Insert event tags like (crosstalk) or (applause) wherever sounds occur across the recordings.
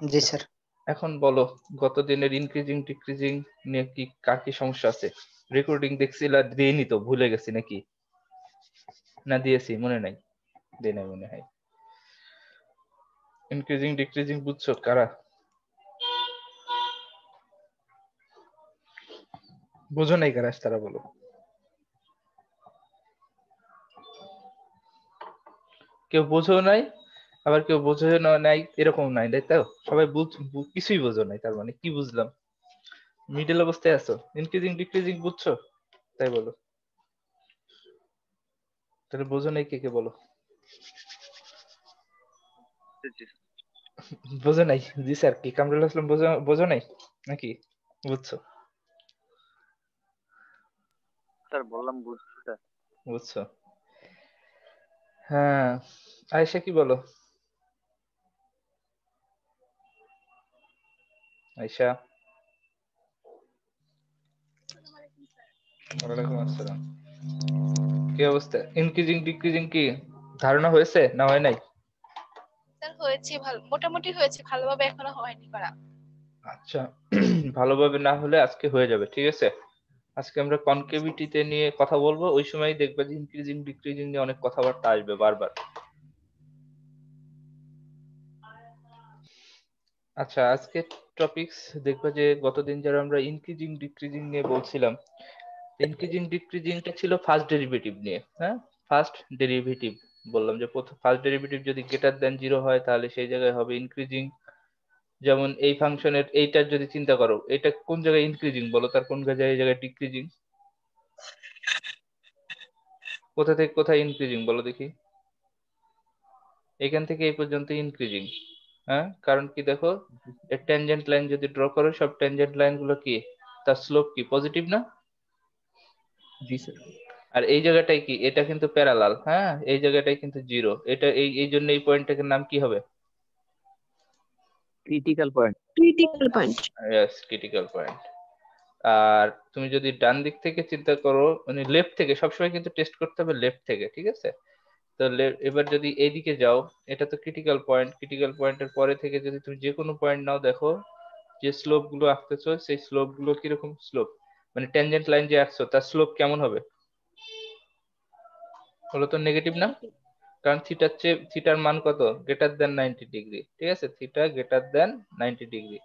জি sir. এখন বলো গত দিনের ইনক্রিজিং ডিক্রিজিং নিয়ে কি কার কি সমস্যা আছে? রেকর্ডিং দেখছিল দিইনি তো ভুলে গেছি নাকি? না দিয়েছি মনে নাই? দিই নাই মনে হয়। ইনক্রিজিং ডিক্রিজিং বুঝছ কারা? বুঝো নাই কারা তারা বলো। কেউ বোঝো নাই? আবার কেউ বোঝো নাই এরকম নাই তাই তো? সবাই কিছুই বোঝো নাই তার মানে কি বুঝলাম? মিডল অবস্থায় আছো। ইনক্রিজিং ডিক্রিজিং বুঝছ? তাই বলো। তাহলে বোঝো নাই কে কে বলো। বোঝো নাই? জি স্যার কি কামরুল আসলাম বোঝো বোঝো নাই? নাকি? বুঝছ? স্যার বললাম বুঝছ বুঝছ। হ্যাঁ আয়েশা কি বলো? আয়েশা ওয়ালাইকুম আসসালাম কি অবস্থা? ইনক্রিজিং ডিক্রিজিং কি ধারণা হয়েছে না হয় নাই? স্যার হয়েছে ভালো মোটামুটি হয়েছে ভালোভাবে এখনও হয়নি করা। আচ্ছা (clears throat) ভালোভাবে না হলে আজকে হয়ে যাবে ঠিক আছে? আজকে আমরা কনকেভিটিতে নিয়ে কথা বলব ওই সময় দেখবে যে ইনক্রিজিং ডিক্রিজিং নিয়ে অনেক কথাবার্তা আসবে বারবার। আচ্ছা আজকে টপিকস দেখবে যে গতদিন যারা আমরা ইনক্রিজিং ডিক্রিজিং নিয়ে বলছিলাম ইনক্রিজিং ডিক্রিজিংটা ছিল ফার্স্ট ডেরিভেটিভ নিয়ে হ্যাঁ? ফার্স্ট ডেরিভেটিভ বললাম যে প্রথম ফার্স্ট ডেরিভেটিভ যদি গ্রেটার দেন জিরো হয়, তাহলে সেই জায়গায় হবে ইনক্রিজিং যেমন এই ফাংশনের এইটার যদি চিন্তা করো, এটা কোন জায়গায় ইনক্রিজিং বলো? তার কোন জায়গায় জায়গায় ডিক্রিজিং কোথা থেকে কোথায় ইনক্রিজিং বলো দেখি? এখান থেকে এই পর্যন্ত ইনক্রিজিং হ্যাঁ? কারণ কি দেখো ট্যানজেন্ট লাইন যদি ড্র করো সব ট্যানজেন্ট লাইনগুলো কি? তার স্লোপ কি? পজিটিভ না? জি স্যার আর এই জায়গাটাই কি? এটা কিন্তু প্যারালাল হ্যাঁ? এই জায়গাটাই কিন্তু জিরো এটা এই এই জন্য এই পয়েন্টটাকে নাম কি হবে? Critical point critical point yes critical point আর তুমি যদি ডান দিক থেকে চিন্তা করো মানে লেফট থেকে সবসময় কিন্তু টেস্ট করতে হবে লেফট থেকে ঠিক আছে? তো এবার যদি এইদিকে যাও, এটা তো ক্রিটিক্যাল পয়েন্ট ক্রিটিক্যাল পয়েন্টের পরে থেকে যদি তুমি যে কোনো পয়েন্ট নাও দেখো, যে স্লোপগুলো আঁকতেছো, সেই স্লোপগুলো কীরকম স্লোপ মানে ট্যানজেন্ট লাইন যে আঁকছো, তার স্লোপ কেমন হবে? হলো তো নেগেটিভ না? কারণ থিটার চেয়ে থিটার মান কত? গ্রেটার দেন নাইনটি ডিগ্রি ঠিক আছে? Theta greater than ninety degree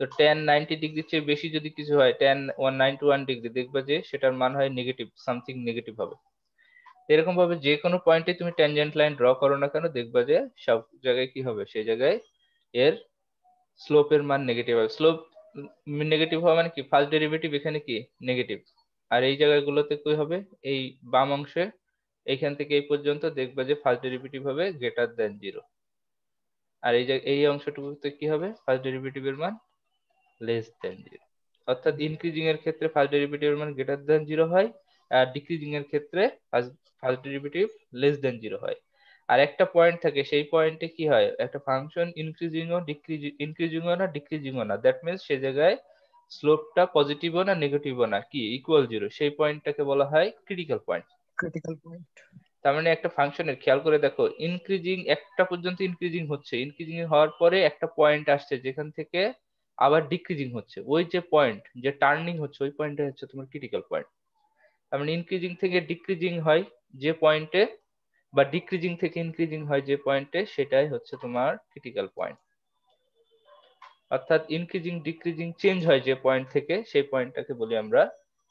তো টেন নাইনটি ডিগ্রি চেয়ে বেশি যদি কিছু হয় then one ninety one degree দেখবে যে সেটার মান হয় নেগেটিভ সামথিং নেগেটিভ হবে। এরকম ভাবে যে কোনো পয়েন্টে তুমি ট্যানজেন্ট লাইন ড্র করো না কেন, দেখবা যে সব জায়গায় কি হবে? সেই জায়গায় এর স্লোপের মান নেগেটিভ হবে। স্লোপ নেগেটিভ হওয়া মানে কি? ফার্স্ট ডেরিভেটিভ এখানে কি? নেগেটিভ আর এই জায়গাগুলোতে কি হবে? এই বাম অংশে এইখান থেকে এই পর্যন্ত দেখবা যে ফার্স্ট ডেরিভেটিভ হবে গ্রেটার দেন জিরো আর এই এই অংশটুকুতে কি হবে? ফার্স্ট ডেরিভেটিভের মান লেস দেন জিরো অর্থাৎ ইনক্রিজিং এর ক্ষেত্রে ফার্স্ট ডেরিভেটিভের মান গ্রেটার দেন জিরো হয়। ডিক্রিজিং এর ক্ষেত্রে first derivative less than zero হয়। আর একটা পয়েন্ট থাকে সেই পয়েন্টে কি হয়? একটা ফাংশন ইনক্রিজিং ও ডিক্রিজিং ইনক্রিজিং ও না ডিক্রিজিং ও না। দ্যাট মিনস সেই জায়গায় স্লোপটা পজিটিভও না নেগেটিভও না। কি? ইকুয়াল জিরো সেই পয়েন্টটাকে বলা হয় ক্রিটিক্যাল পয়েন্ট ক্রিটিক্যাল পয়েন্ট তার মানে একটা ফাংশনের খেয়াল করে দেখো ইনক্রিজিং একটা পর্যন্ত ইনক্রিজিং হচ্ছে। ইনক্রিজিং হওয়ার পরে একটা পয়েন্ট আসছে যেখান থেকে আবার ডিক্রিজিং হচ্ছে। ওই যে পয়েন্ট যে টার্নিং হচ্ছে ওই পয়েন্টটা হচ্ছে তোমার ক্রিটিক্যাল পয়েন্ট মানে ইনক্রিজিং থেকে ডিক্রিজিং হয় যে পয়েন্টে বা ডিক্রিজিং থেকে ইনক্রিজিং হয় যে পয়েন্টে সেটাই হচ্ছে তোমার ক্রিটিক্যাল পয়েন্ট অর্থাৎ ইনক্রিজিং ডিক্রিজিং চেঞ্জ হয় যে পয়েন্ট থেকে, সেই পয়েন্টটাকে বলি আমরা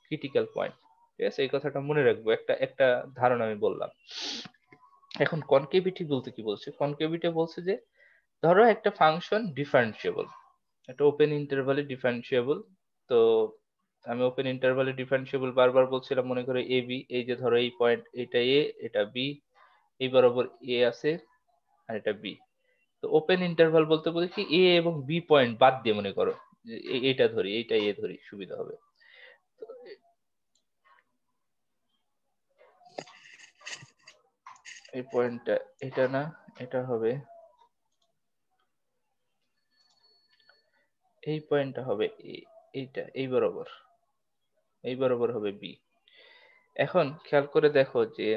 ক্রিটিক্যাল পয়েন্ট ঠিক আছে? এই কথাটা মনে রাখব। একটা একটা ধারণা আমি বললাম। এখন কনকেভিটি বলতে কি বলছে? কনকেভিটি বলছে যে, ধরো একটা ফাংশন ডিফারেন্সিয়েবল একটা ওপেন ইন্টারভালে ডিফারেন্সিয়েবল তো আমি ওপেন ইন্টারভালে ডিফারেন্সিয়েবল বারবার বলছিলাম, মনে করে এ বি এই যে ধরো এই পয়েন্ট এটা এ এটা বি এই বরাবর এ আছে আর এটা বি তো ওপেন ইন্টারভাল বলতে বলি কি এ এবং বি পয়েন্ট বাদ দিয়ে মনে করো এইটা ধরি, এইটা এ ধরি, সুবিধা হবে। এই পয়েন্টটা এটা না, এটা হবে। এই পয়েন্টটা হবে এইটা, এই বরাবর। এই বরাবর হবে বি এখন খেয়াল করে দেখো যে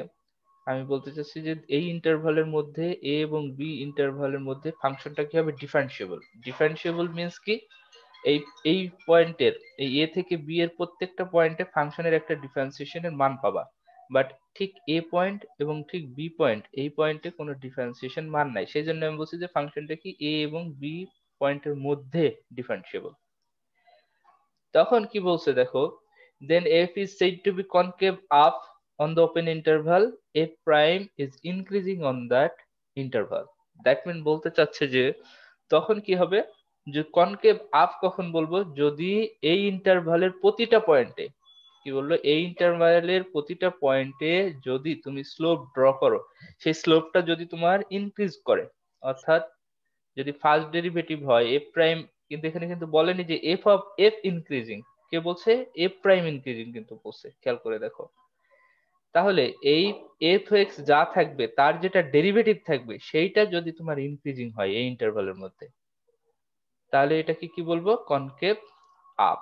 আমি বলতে চাচ্ছি যে এই ইন্টারভালের মধ্যে এ এবং বি ইন্টারভালের মধ্যে ফাংশনটা কি হবে? ডিফারেন্সিয়েবল ডিফারেন্সিয়েবল মিন্স কি? এই এই পয়েন্টের এই এ থেকে বি এর প্রত্যেকটা পয়েন্টে ফাংশনের একটা ডিফারেন্সিয়েশনের মান পাবা। বাট ঠিক এ পয়েন্ট এবং ঠিক বি পয়েন্ট এই পয়েন্টে কোনো ডিফারেন্সিয়েশন মান নাই। সেই জন্য আমি বলছি যে ফাংশনটা কি? এ এবং বি পয়েন্টের মধ্যে ডিফারেন্সিয়েবল তখন কি বলছে দেখো? Then f is said to be concave up on the open interval. F prime is increasing on that interval. That mean বলতে চাচ্ছে যে, তখন কি হবে? যে কনকেভ আপ কখন বলব? যদি এই ইন্টারভালের প্রতিটা পয়েন্টে কি বলল? এই ইন্টারভালের প্রতিটা পয়েন্টে যদি তুমি স্লোপ ড্র করো, সেই স্লোপটা যদি তোমার ইনক্রিজ করে, অর্থাৎ যদি ফার্স্ট ডেরিভেটিভ হয় এফ প্রাইম কিন্তু এখানে কিন্তু বলেনি যে এফ অফ এফ ইনক্রিজিং কে বলছে? এফ প্রাইম ইনক্রিজিং কিন্তু বলছে, খেয়াল করে দেখো। তাহলে এই এফ এক্স যা থাকবে, তার যেটা ডেরিভেটিভ থাকবে, সেইটা যদি তোমার ইনক্রিজিং হয় এই ইন্টারভালের মধ্যে, তাহলে এটাকে কি বলব? কনকেভ আপ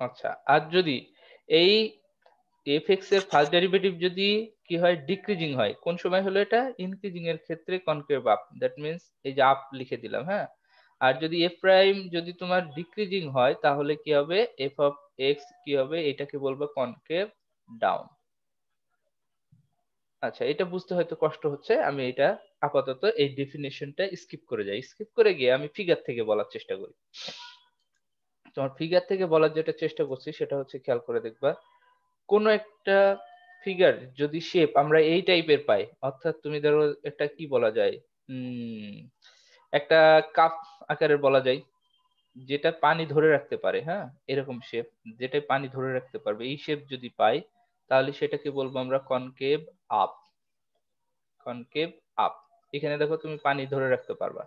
আচ্ছা আর যদি এই এফ এক্সের ফার্স্ট ডেরিভেটিভ যদি কি হয়? ডিক্রিজিং হয়, কোন সময় হলো এটা? ইনক্রিজিং এর ক্ষেত্রে কনকেভ আপ দ্যাট মিন্স এই যে আপ লিখে দিলাম হ্যাঁ? আর যদি এফ প্রাইম যদি তোমার ডিক্রিজিং হয়, তাহলে কি হবে? এফ অফ এক্স কি হবে? এটাকে বলব কনকেভ ডাউন আচ্ছা এটা বুঝতে হয়তো কষ্ট হচ্ছে। আমি এটা আপাতত এই ডেফিনেশনটা স্কিপ করে যাই। স্কিপ করে গিয়ে আমি ফিগার থেকে বলার চেষ্টা করি। তোমার ফিগার থেকে বলার যেটা চেষ্টা করছি, সেটা হচ্ছে খেয়াল করে দেখবা, কোন একটা ফিগার যদি শেপ আমরা এই টাইপের পাই, অর্থাৎ তুমি ধরো একটা কি বলা যায়? একটা কাপ আকারের বলা যায়, যেটা পানি ধরে রাখতে পারে হ্যাঁ? এরকম শেপ যেটা পানি ধরে রাখতে পারবে। এই শেপ যদি পাই, তাহলে সেটাকে বলব আমরা কনকেভ আপ কনকেভ আপ এখানে দেখো তুমি পানি ধরে রাখতে পারবা।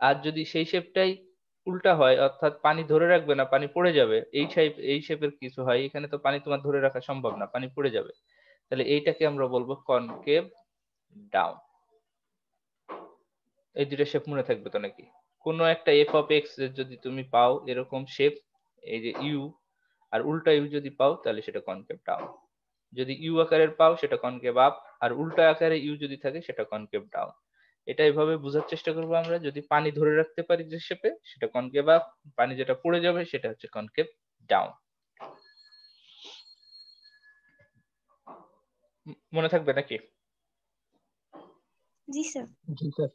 আর যদি সেই শেপটাই উল্টা হয়, অর্থাৎ পানি ধরে রাখবে না, পানি পড়ে যাবে, এই শেপ এই শেপের কিছু হয়, এখানে তো পানি তোমার ধরে রাখা সম্ভব না, পানি পড়ে যাবে। তাহলে এইটাকে আমরা বলব কনকেভ ডাউন এই দুটো শেপ মনে থাকবে তো নাকি? কোনো একটা এফ অফ এক্স যদি তুমি পাও এরকম শেপ এই যে ইউ আর উল্টা ইউ যদি পাও তাহলে সেটা কনকেভ ডাউন যদি ইউ আকারের পাও সেটা কনকেভ আপ আর উল্টা আকারে ইউ যদি থাকে সেটা কনকেভ ডাউন এটা এভাবে বোঝার চেষ্টা করব আমরা যদি পানি ধরে রাখতে পারি যে শেপে সেটা কনকেভ আপ পানি যেটা পড়ে যাবে সেটা হচ্ছে কনকেভ ডাউন মনে থাকবে নাকি? জি স্যার জি স্যার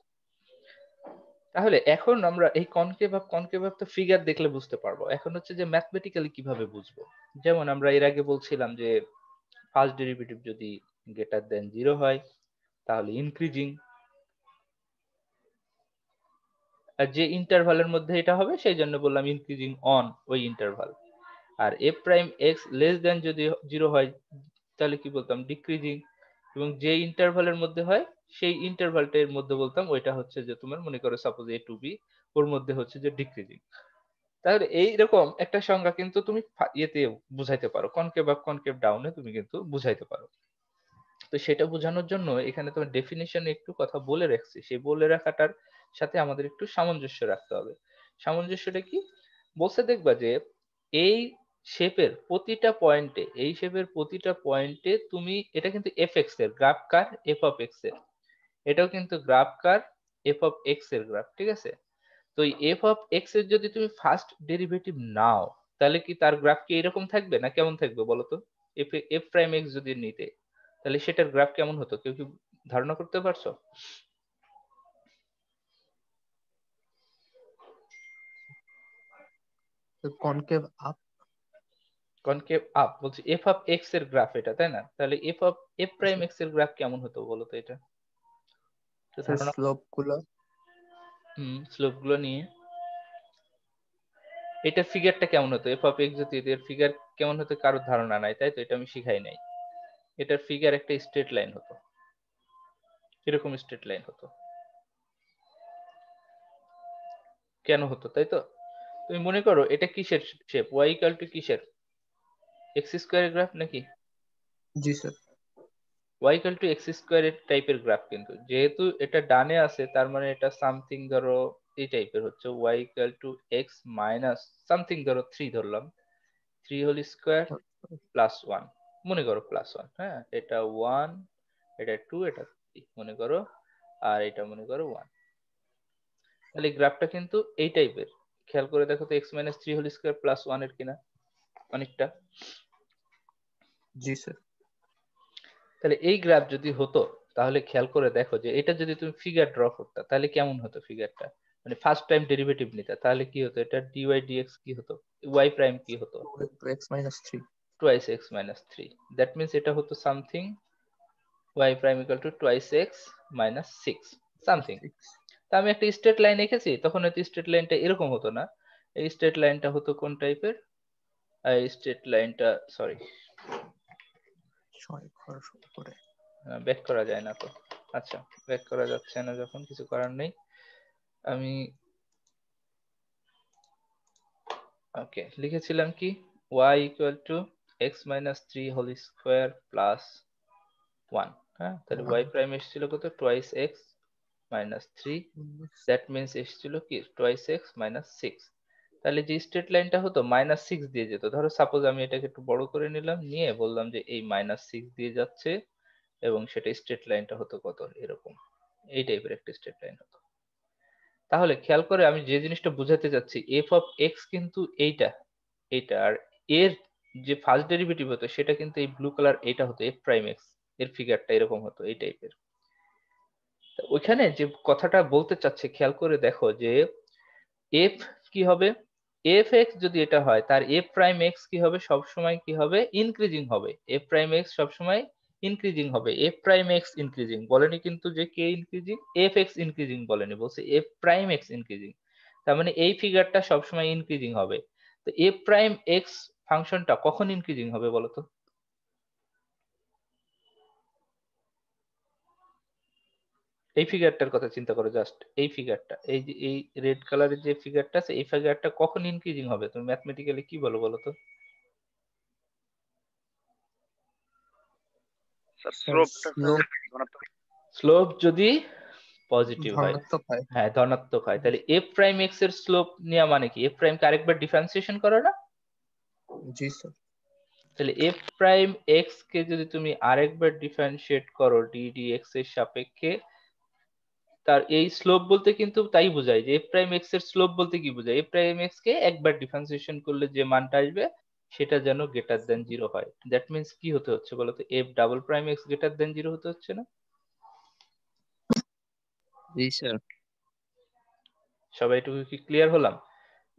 তাহলে এখন আমরা এই কনকেভ আপ কনকেভ আপ তো ফিগার দেখলে বুঝতে পারব। এখন হচ্ছে যে ম্যাথমেটিক্যালি কীভাবে বুঝব? যেমন আমরা এর আগে বলছিলাম যে ফার্স্ট ডেরিভেটিভ যদি গ্রেটার দেন জিরো হয়, তাহলে ইনক্রিজিং আর যে ইন্টারভালের মধ্যে এটা হবে, সেই জন্য বললাম ইনক্রিজিং অন ওই interval R a prime x less than যদি জিরো হয়, তাহলে কি বলতাম? ডিক্রিজিং এবং যে ইন্টারভালের মধ্যে হয় সেই ইন্টারভালটার মধ্যে বলতাম, ওইটা হচ্ছে যে তোমার মনে করো সাপোজ এ টু বি ওর মধ্যে হচ্ছে যে ডিক্রিজিং তাহলে এইরকম একটা সংজ্ঞা কিন্তু তুমি ইয়েতে বুঝাইতে পারো কনকেভ আপ কনকেভ ডাউনে তুমি কিন্তু বুঝাইতে পারো। তো সেটা বোঝানোর জন্য এখানে তোমার ডেফিনেশন একটু কথা বলে রাখছি। সেই বলে রাখাটার সাথে আমাদের একটু সামঞ্জস্য রাখতে হবে। সামঞ্জস্যটা কি? বলছে দেখবা যে এই শেপের প্রতিটা পয়েন্টে এই শেপের প্রতিটা পয়েন্টে তুমি, এটা কিন্তু এফ এক্সের গ্রাফ কার এফ অফ এক্সের? এটাও কিন্তু গ্রাফ কার এফ অফ এক্সের গ্রাফ ঠিক আছে? তো এই এফ অফ এক্সের যদি তুমি ফার্স্ট ডেরিভেটিভ নাও তাহলে কি তার গ্রাফ কি এরকম থাকবে না কেমন থাকবে বলো তো? এফ এফ প্রাইম এক্স যদি নিতে তাহলে সেটার গ্রাফ কেমন হতো? কেউ কি ধারণা করতে পারছ? কনকেভ আপ কনকেভ আপ বলছি এফ অফ এক্সের গ্রাফ এটা তাই না? তাহলে এফ অফ এফ প্রাইম এক্সের গ্রাফ কেমন হতো বলো তো এটা? স্লোপগুলো হুম স্লোপগুলো নিয়ে। এটা ফিগারটা কেমন হতো? এফ অফ এক্স যদি এর ফিগার কেমন হতো কারোর ধারণা নাই তাই তো? এটা আমি শিখাই নাই। এটার ফিগার একটা স্ট্রেট লাইন হতো। এরকম স্ট্রেট লাইন হতো। কেন হতো তাই তো? তুমি মনে করো এটা কিসের শেপ ওয়াই ইকাল টু কিসের? এক্স স্কোয়ারের গ্রাফ নাকি? জি স্যার ইকাল টু এক্স স্কোয়ারের টাইপের গ্রাফ কিন্তু। যেহেতু এটা ডানে আছে, তার মানে এটা সামথিং ধরো এই টাইপের হচ্ছে equal to x minus something ধরো থ্রি ধরলাম। Three whole square plus one মনে করো প্লাস ওয়ান হ্যাঁ? এটা ওয়ান এটা টু এটা থ্রি মনে করো। আর এটা মনে করো ওয়ান তাহলে গ্রাফটা কিন্তু এই টাইপের খেয়াল করে দেখো তো x minus three whole square plus ওয়ানের কিনা অনেকটা। জি স্যার তাহলে এই গ্রাফ যদি হতো তাহলে খেয়াল করে দেখো যে এটা যদি তুমি ফিগার ড্র করতে তাহলে কেমন হতো ফিগারটা মানে ফার্স্ট টাইম ডেরিভেটিভ নিতে তাহলে কি হতো? এটা ডিওয়াই ডিএক্স কি হতো? ওয়াই প্রাইম কি হতো? X minus three twice x minus three that means এটা হতো something y prime equal to twice x minus six something তা আমি একটা স্ট্রেট লাইন এঁকেছি তখন হয়তো স্ট্রেট লাইনটা এরকম হতো না। এই স্ট্রেট লাইনটা হতো কোন টাইপের এই স্ট্রেট লাইনটা সরি ছয় ঘর করে। যায় না তো। আচ্ছা ব্যাক করা যাচ্ছে না যখন কিছু করার নেই। আমি ওকে লিখেছিলাম কি? y equal to x minus three whole square plus one হ্যাঁ? তাহলে y প্রাইম এসেছিল কত? Twice x minus three that means এসেছিল কি? টোয়াইস এক্স মাইনাস সিক্স তাহলে যে স্ট্রেট লাইনটা হতো মাইনাস সিক্স দিয়ে যেত। ধরো সাপোজ আমি এটাকে একটু বড় করে নিলাম, নিয়ে বললাম যে এই মাইনাস সিক্স দিয়ে যাচ্ছে এবং সেটা স্ট্রেট লাইনটা হতো কত? এরকম। এই টাইপের একটা স্ট্রেট লাইন হতো। তাহলে খেয়াল করে আমি যে জিনিসটা বুঝাতে যাচ্ছি এফ অফ এক্স কিন্তু এইটা এইটা। আর এর যে ফার্স্ট ডেরিভেটিভ হতো, সেটা কিন্তু এই ব্লু কালার এটা হতো এফ প্রাইম এক্সের ফিগারটা এরকম হতো, এই টাইপের ওইখানে যে কথাটা বলতে চাচ্ছে, খেয়াল করে দেখো যে এফ কি হবে? এফ এক্স যদি এটা হয়, তার এফ প্রাইম এক্স কি হবে? সবসময় কি হবে? ইনক্রিজিং হবে। এফ প্রাইম এক্স সবসময় ইনক্রিজিং হবে। এফ প্রাইম এক্স ইনক্রিজিং বলেনি কিন্তু যে কে ইনক্রিজিং এফ এক্স ইনক্রিজিং বলেনি। বলছে এফ প্রাইম এক্স ইনক্রিজিং তার মানে এই ফিগারটা সবসময় ইনক্রিজিং হবে। তো এফ প্রাইম এক্স ফাংশনটা কখন ইনক্রিজিং হবে বলতো এই ফিগারটার কথা চিন্তা করো জাস্ট এই ফিগারটা এই যে এই রেড কালারের যে ফিগারটা আছে এই ফিগারটা কখন ইনক্রিজিং হবে? তুমি ম্যাথমেটিক্যালি কি বলো বলো তো? স্লোপ যদি পজিটিভ হয় হয়। হ্যাঁ ধনাত্মক হয় তাহলে এফ প্রাইম এক্সের স্লোপ নেওয়া মানে কি? এফ প্রাইম কে আরেকবার ডিফারেন্সিয়েশন করো না? জি স্যার তাহলে এফ প্রাইম এক্স কে যদি তুমি আরেকবার ডিফারেন্সিয়েট করো ডি ডি এক্সের সাপেক্ষে তার এই স্লোপ বলতে কিন্তু তাই বোঝায় যে এফ প্রাইম এক্সের স্লোপ বলতে কি বোঝায়? এফ প্রাইম এক্স কে একবার ডিফারেন্সিয়েশন করলে যে মানটা আসবে সেটা যেন গ্রেটার দেন জিরো হয়। দ্যাট মিনস কি হতে হচ্ছে বলতো f double prime x greater than zero হতে হচ্ছে না? জি স্যার সবাই একটু কি ক্লিয়ার হলাম?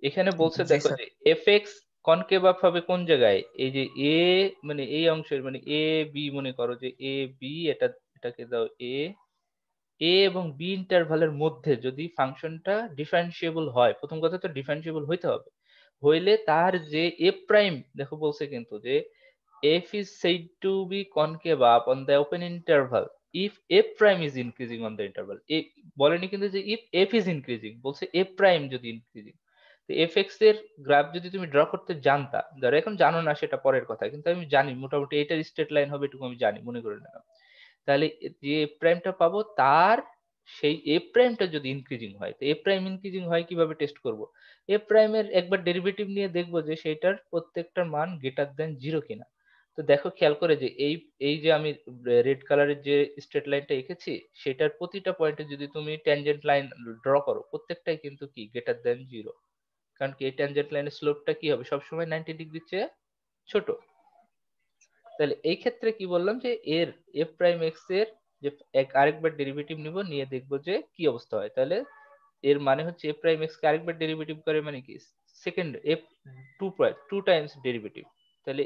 এখানে বলছে দেখো যে এফ এক্স কনকেভ আপ হবে কোন জায়গায়? এই যে এ মানে এই অংশের মানে এ বি মনে করো যে এ বি এটা এটাকে দাও এ এ এবং বি ইন্টারভালের মধ্যে যদি ফাংশনটা ডিফারেন্সিয়েবল হয়, প্রথম কথা তো ডিফারেন্সিয়েবল হইতে হবে। হইলে তার যে এফ প্রাইম দেখো বলছে কিন্তু যে f is said to be concave up on the open interval, if f prime is increasing on the interval এ বলেনি কিন্তু যে ইফ এফ ইজ ইনক্রিজিং বলছে f প্রাইম যদি ইনক্রিজিং তো এফ এক্সের গ্রাফ যদি তুমি ড্র করতে জানতা, ধরো এখন জানো না সেটা পরের কথা, কিন্তু আমি জানি, মোটামুটি এটার স্ট্রেট লাইন হবে এটুকু আমি জানি, মনে করে নিলাম তাহলে যে এফ প্রাইমটা পাবো তার সেই এফ প্রাইমটা যদি ইনক্রিজিং হয়, তো এফ প্রাইম ইনক্রিজিং হয় কীভাবে টেস্ট করব? এফ প্রাইমের একবার ডেরিভেটিভ নিয়ে দেখব যে সেটার প্রত্যেকটার মান গ্রেটার দেন জিরো কিনা। তো দেখো খেয়াল করে যে এই এই যে আমি রেড কালারের যে স্ট্রেট লাইনটা এঁকেছি, সেটার প্রতিটা পয়েন্টে যদি তুমি ট্যানজেন্ট লাইন ড্র করো, প্রত্যেকটাই কিন্তু কি গ্রেটার দেন জিরো কারণ কি এই ট্যানজেন্ট লাইনের স্লোপটা কি হবে? সবসময় নাইনটি ডিগ্রির চেয়ে ছোট। তাহলে এই ক্ষেত্রে কি বললাম যে এর এফ প্রাইম এক্সের যে এক, আরেকবার ডেরিভেটিভ নিব, নিয়ে দেখব যে কি অবস্থা হয়। তাহলে এর মানে হচ্ছে এফ প্রাইম এক্স কে আরেকবার ডেরিভেটিভ করে মানে কি? Second f two two times derivative তাহলে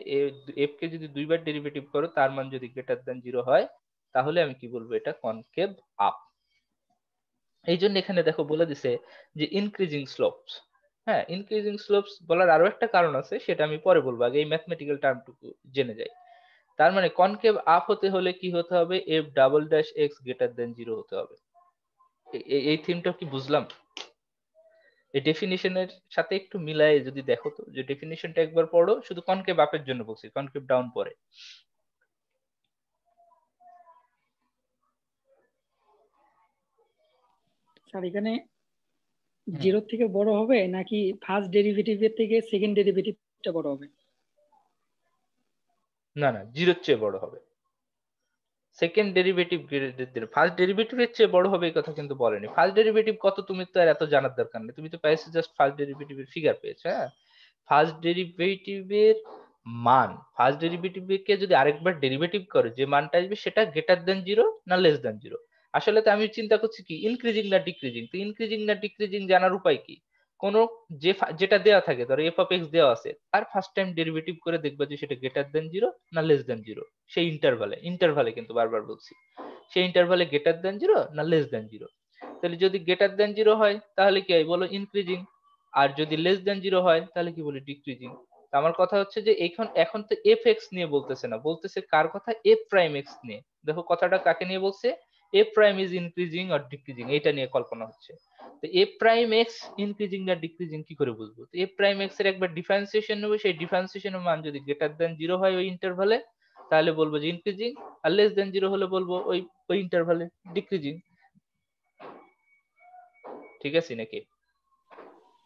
এফ কে যদি দুইবার ডেরিভেটিভ করো, তার মান যদি গ্রেটার দেন জিরো হয়, তাহলে আমি কি বলব এটা কনকেভ আপ এই জন্য এখানে দেখো বলে দিছে যে ইনক্রিজিং স্লোপস হ্যাঁ ইনক্রিজিং স্লোপস বলার আরও একটা কারণ আছে, সেটা আমি পরে বলব, আগে এই ম্যাথমেটিক্যাল টার্মটুকু জেনে যাই। তার মানে কনকেভ আপ হতে হলে কি হতে হবে? F double dash x greater than zero হতে হবে। এই থিমটা কি বুঝলাম? এই ডেফিনিশনের সাথে একটু মিলায়ে যদি দেখো তো যে ডেফিনিশনটা একবার পড়ো শুধু কনকেভ আপের জন্য বলছি কনকেভ ডাউন পরে। স্যার এখানে জিরো থেকে বড় হবে নাকি ফার্স্ট ডেরিভেটিভের থেকে সেকেন্ড ডেরিভেটিভটা বড় হবে? না না, জিরোর চেয়ে বড় হবে। সেকেন্ড ডেরিভেটিভ ফার্স্ট ডেরিভেটিভের চেয়ে বড় হবে এই কথা কিন্তু বলেনি। ফার্স্ট ডেরিভেটিভ কত তুমি তো আর এত জানার দরকার নেই। তুমি তো পাইছো জাস্ট ফার্স্ট ডেরিভেটিভের ফিগার পেয়েছ হ্যাঁ? ফার্স্ট ডেরিভেটিভের মান ফার্স্ট ডেরিভেটিভকে যদি আরেকবার ডেরিভেটিভ করে, যে মানটা আসবে সেটা গ্রেটার দেন জিরো না লেস দেন জিরো আসলে তো আমি চিন্তা করছি কি? ইনক্রিজিং না ডিক্রিজিং তো ইনক্রিজিং না ডিক্রিজিং জানার উপায় কি? কোন যে যেটা দেওয়া থাকে, ধরো এফ অফ এক্স দেওয়া আছে, আর ফার্স্ট টাইম ডেরিভেটিভ করে দেখবা যে সেটা গ্রেটার দেন জিরো না লেস দেন জিরো সেই ইন্টারভালে ইন্টারভালে কিন্তু বারবার বলছি। সেই ইন্টারভালে গ্রেটার দেন জিরো না লেস দেন জিরো তাহলে যদি গ্রেটার দেন জিরো হয়, তাহলে কি হয়? বলো ইনক্রিজিং আর যদি লেস দেন জিরো হয়, তাহলে কি বলি ডিক্রিজিং আমার কথা হচ্ছে যে এখন এখন তো এফ এক্স নিয়ে বলতেছে না। বলতেছে কার কথা? এফ প্রাইম এক্স নিয়ে। দেখো কথাটা কাকে নিয়ে বলছে? এফ প্রাইম ইজ ইনক্রিজিং আর ডিক্রিজিং এটা নিয়ে কল্পনা হচ্ছে। তো এফ প্রাইম এক্স ইনক্রিজিং না ডিক্রিজিং কি করে বুঝব? তো এফ প্রাইম এক্সের একবার ডিফারেন্সিয়েশন নেব সেই ডিফারেন্সিয়েশনের মান যদি গ্রেটার দেন জিরো হয় ওই ইন্টারভালে তাহলে বলব যে ইনক্রিজিং আর লেস দেন জিরো হলে বলব ওই ওই ইন্টারভালে ডিক্রিজিং ঠিক আছে নাকি?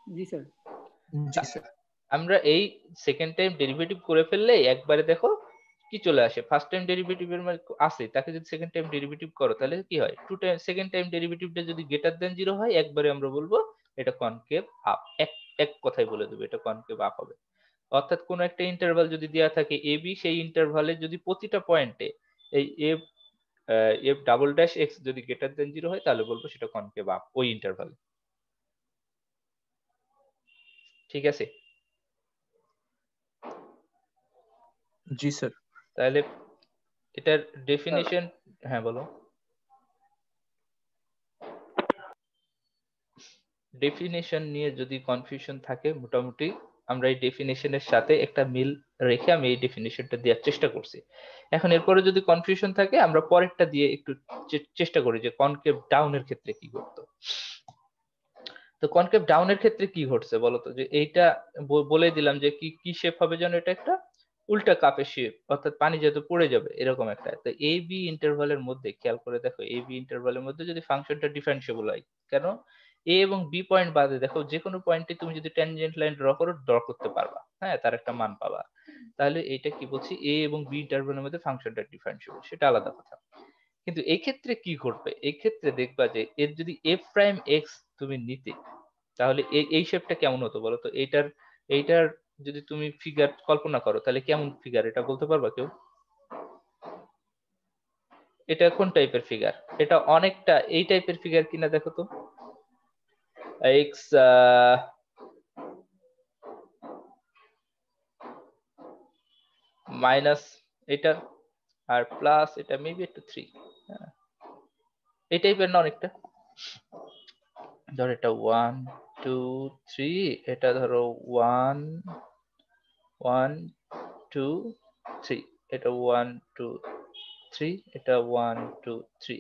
জি স্যার। জি স্যার। আমরা এই সেকেন্ড টাইম ডেরিভেটিভ করে ফেললে একবারে দেখো কি চলে আসে? ফার্স্ট টাইম ডেরিভেটিভ এর মানে আসে, তাকে যদি সেকেন্ড টাইম ডেরিভেটিভ করো, তাহলে কি হয়? টু টাইম সেকেন্ড টাইম ডেরিভেটিভটা যদি গ্রেটার দেন জিরো হয়, একবারে আমরা বলব এটা কনকেভ আপ এক এক কথাই বলে দেবো এটা কনকেভ আপ হবে। অর্থাৎ কোন একটা ইন্টারভাল যদি দেওয়া থাকে এ বি সেই ইন্টারভালে যদি প্রতিটা পয়েন্টে এই f f double dash x যদি গ্রেটার দেন জিরো হয়, তাহলে বলব সেটা কনকেভ আপ ওই ইন্টারভালে ঠিক আছে? জি স্যার তাহলে এটার ডেফিনিশন হ্যাঁ বলো। ডেফিনেশন নিয়ে যদি কনফিউশন থাকে, মোটামুটি আমরা এই ডেফিনেশনের সাথে একটা মিল রেখে আমি এই ডেফিনেশনটা দেওয়ার চেষ্টা করছি। এখন এরপরে যদি কনফিউশন থাকে, আমরা পরেরটা দিয়ে একটু চেষ্টা করি যে কনকেভ ডাউনের ক্ষেত্রে কি ঘটতো। তো কনকেভ ডাউনের ক্ষেত্রে কি ঘটছে বলতো যে এইটা বলে দিলাম যে কি কি শেপ হবে যেন এটা একটা? উল্টা কাপের শেপ অর্থাৎ পানি যেহেতু পড়ে যাবে, এরকম একটা। তো এ বি ইন্টারভালের মধ্যে, খেয়াল করে দেখো এ বি ইন্টারভালের মধ্যে যদি ফাংশনটা ডিফারেন্সিয়েবল হয়, কেন? এ এবং বি পয়েন্ট বাদে দেখো, যে কোনো পয়েন্টে তুমি যদি ট্যানজেন্ট লাইন ড্র করো ড্র করতে পারবা। হ্যাঁ তার একটা মান পাবা। তাহলে এটা কি বলছি? এ এবং বি ইন্টারভালের মধ্যে ফাংশনটা ডিফারেন্সিয়েবল সেটা আলাদা কথা। কিন্তু এই ক্ষেত্রে কি ঘটবে? এই ক্ষেত্রে দেখবা যে, এর যদি এফ প্রাইম এক্স তুমি নিতে, তাহলে এই- এই শেপটা কেমন হতো বলো তো? এইটার এইটার যদি তুমি ফিগার কল্পনা করো, তাহলে কেমন ফিগার এটা বলতে পারবা কেউ? এটা কোন টাইপের ফিগার এটা অনেকটা এই টাইপের ফিগার কিনা দেখো তো। এক্স মাইনাস এটা, আর প্লাস এটা মেবি একটু থ্রি এই টাইপের না অনেকটা? ধর এটা ওয়ান টু থ্রি এটা ধরো ওয়ান ওয়ান টু থ্রি। এটা ওয়ান টু থ্রি এটা ওয়ান টু থ্রি।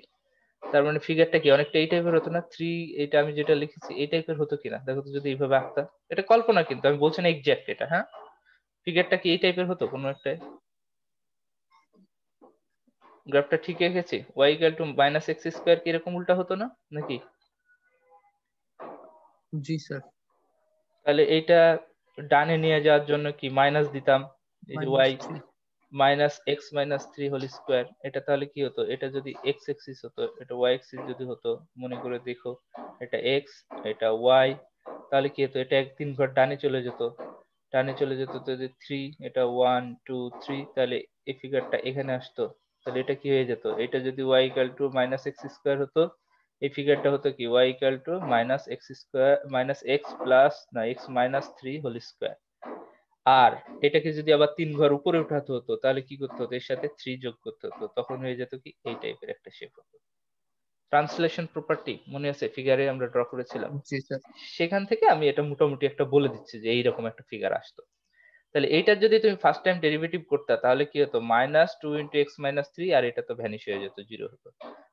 তার মানে ফিগারটা কি অনেকটা এই টাইপের হতো না? থ্রি এটা আমি যেটা লিখেছি এই টাইপের হতো কিনা? দেখো তো যদি এইভাবে আঁকতাম। এটা কল্পনা কিন্তু আমি বলছি না এক্সাক্ট এটা হ্যাঁ? ফিগারটা কি এই টাইপের হতো কোনো একটা? গ্রাফটা ঠিক রেখেছি y equal to minus x square কি এরকম উল্টা হতো না নাকি? জি স্যার তাহলে এইটা ডানে নিয়ে যাওয়ার জন্য কি মাইনাস দিতাম? এই যে y minus x minus three whole square এটা তাহলে কি হতো? এটা যদি এক্স এক্সিস হতো এটা ওয়াই এক্সিস যদি হতো মনে করে দেখো এটা এক্স এটা ওয়াই তাহলে কি হতো? এটা এক তিন ঘর ডানে চলে যেত। ডানে চলে যেত তো যে থ্রি এটা ওয়ান টু থ্রি তাহলে এই ফিগারটা এখানে আসতো। তাহলে এটা কি হয়ে যেত? এটা যদি y equal to minus x square হতো এই ফিগারটা হতো কি? Y equal to minus x square minus x plus না x minus three whole square আর এটাকে যদি আবার তিন ঘর উপরে উঠাতে হতো তাহলে কি করতে হতো? এর সাথে থ্রি যোগ করতে হতো। তখন হয়ে যেত কি? এই টাইপের একটা শেপ হতো। ট্রান্সলেশন প্রপার্টি মনে আছে? ফিগারে আমরা ড্র করেছিলাম। জি স্যার সেখান থেকে আমি এটা মোটামুটি একটা বলে দিচ্ছি যে এইরকম একটা ফিগার আসতো। তাহলে এইটার যদি তুমি ফার্স্ট টাইম ডেরিভেটিভ করতে, তাহলে কি হতো? Minus two into x minus three আর এটা তো ভ্যানিশ হয়ে যেত জিরো হতো।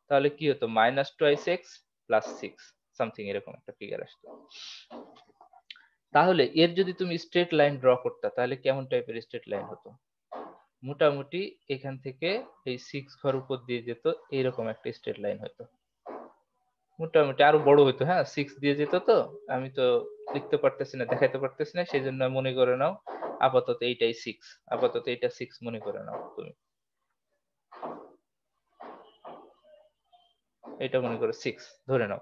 তাহলে কি হতো? Minus twice x plus six something এরকম একটা ফিগার আসতো। তাহলে এর যদি তুমি স্ট্রেট লাইন ড্র করতে, তাহলে কেমন টাইপের স্ট্রেট লাইন হতো? মোটামুটি এখান থেকে এই সিক্স ঘর উপর দিয়ে যেত এইরকম একটা স্ট্রেট লাইন হতো। মোটামুটি আরও বড় হতো হ্যাঁ? সিক্স দিয়ে যেত তো, আমি তো লিখতে পারতেছি না, দেখাইতে পারতেছি না সেই জন্য মনে করে নাও। আপাতত এইটাই সিক্স আপাতত এটা সিক্স মনে করে নাও তুমি। এটা মনে করো সিক্স ধরে নাও।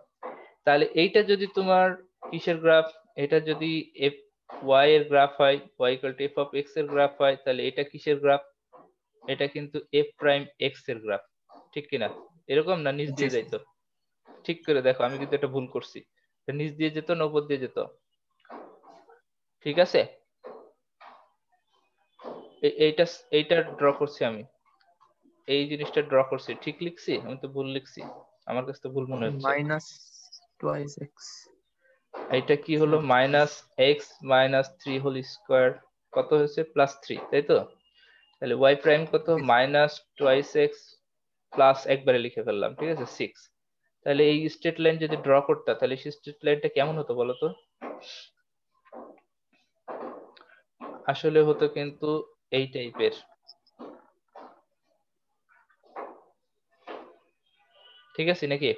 তাহলে এইটা যদি তোমার কিসের গ্রাফ এটা যদি এফ ওয়াই এর গ্রাফ হয় y equal to f of এক্সের গ্রাফ হয় তাহলে এটা কিসের গ্রাফ এটা কিন্তু এফ প্রাইম এক্সের গ্রাফ ঠিক কিনা? এরকম না? নিচ দিয়ে যাইতো। ঠিক করে দেখো আমি কিন্তু এটা ভুল করছি। নিচ দিয়ে যেত না উপর দিয়ে যেত। ঠিক আছে? এইটা এইটা ড্র করছি আমি। এই জিনিসটা ড্র করছি। ঠিক লিখছি? আমি তো ভুল লিখছি। আমার কাছে তো ভুল মনে হচ্ছে। মাইনাস টুয়াইস এক্স এটা কি হলো? Minus x minus three whole square কত হয়েছে? প্লাস থ্রি তাই তো? তাহলে ওয়াই প্রাইম কত? মাইনাস টোয়াইস এক্স প্লাস একবারে লিখে ফেললাম ঠিক আছে? সিক্স তাহলে এই স্ট্রেট লাইন যদি ড্র করতে তাহলে সেই স্ট্রেট লাইনটা কেমন হতো বলো তো? আসলে হতো কিন্তু এই টাইপের ঠিক আছে নাকি?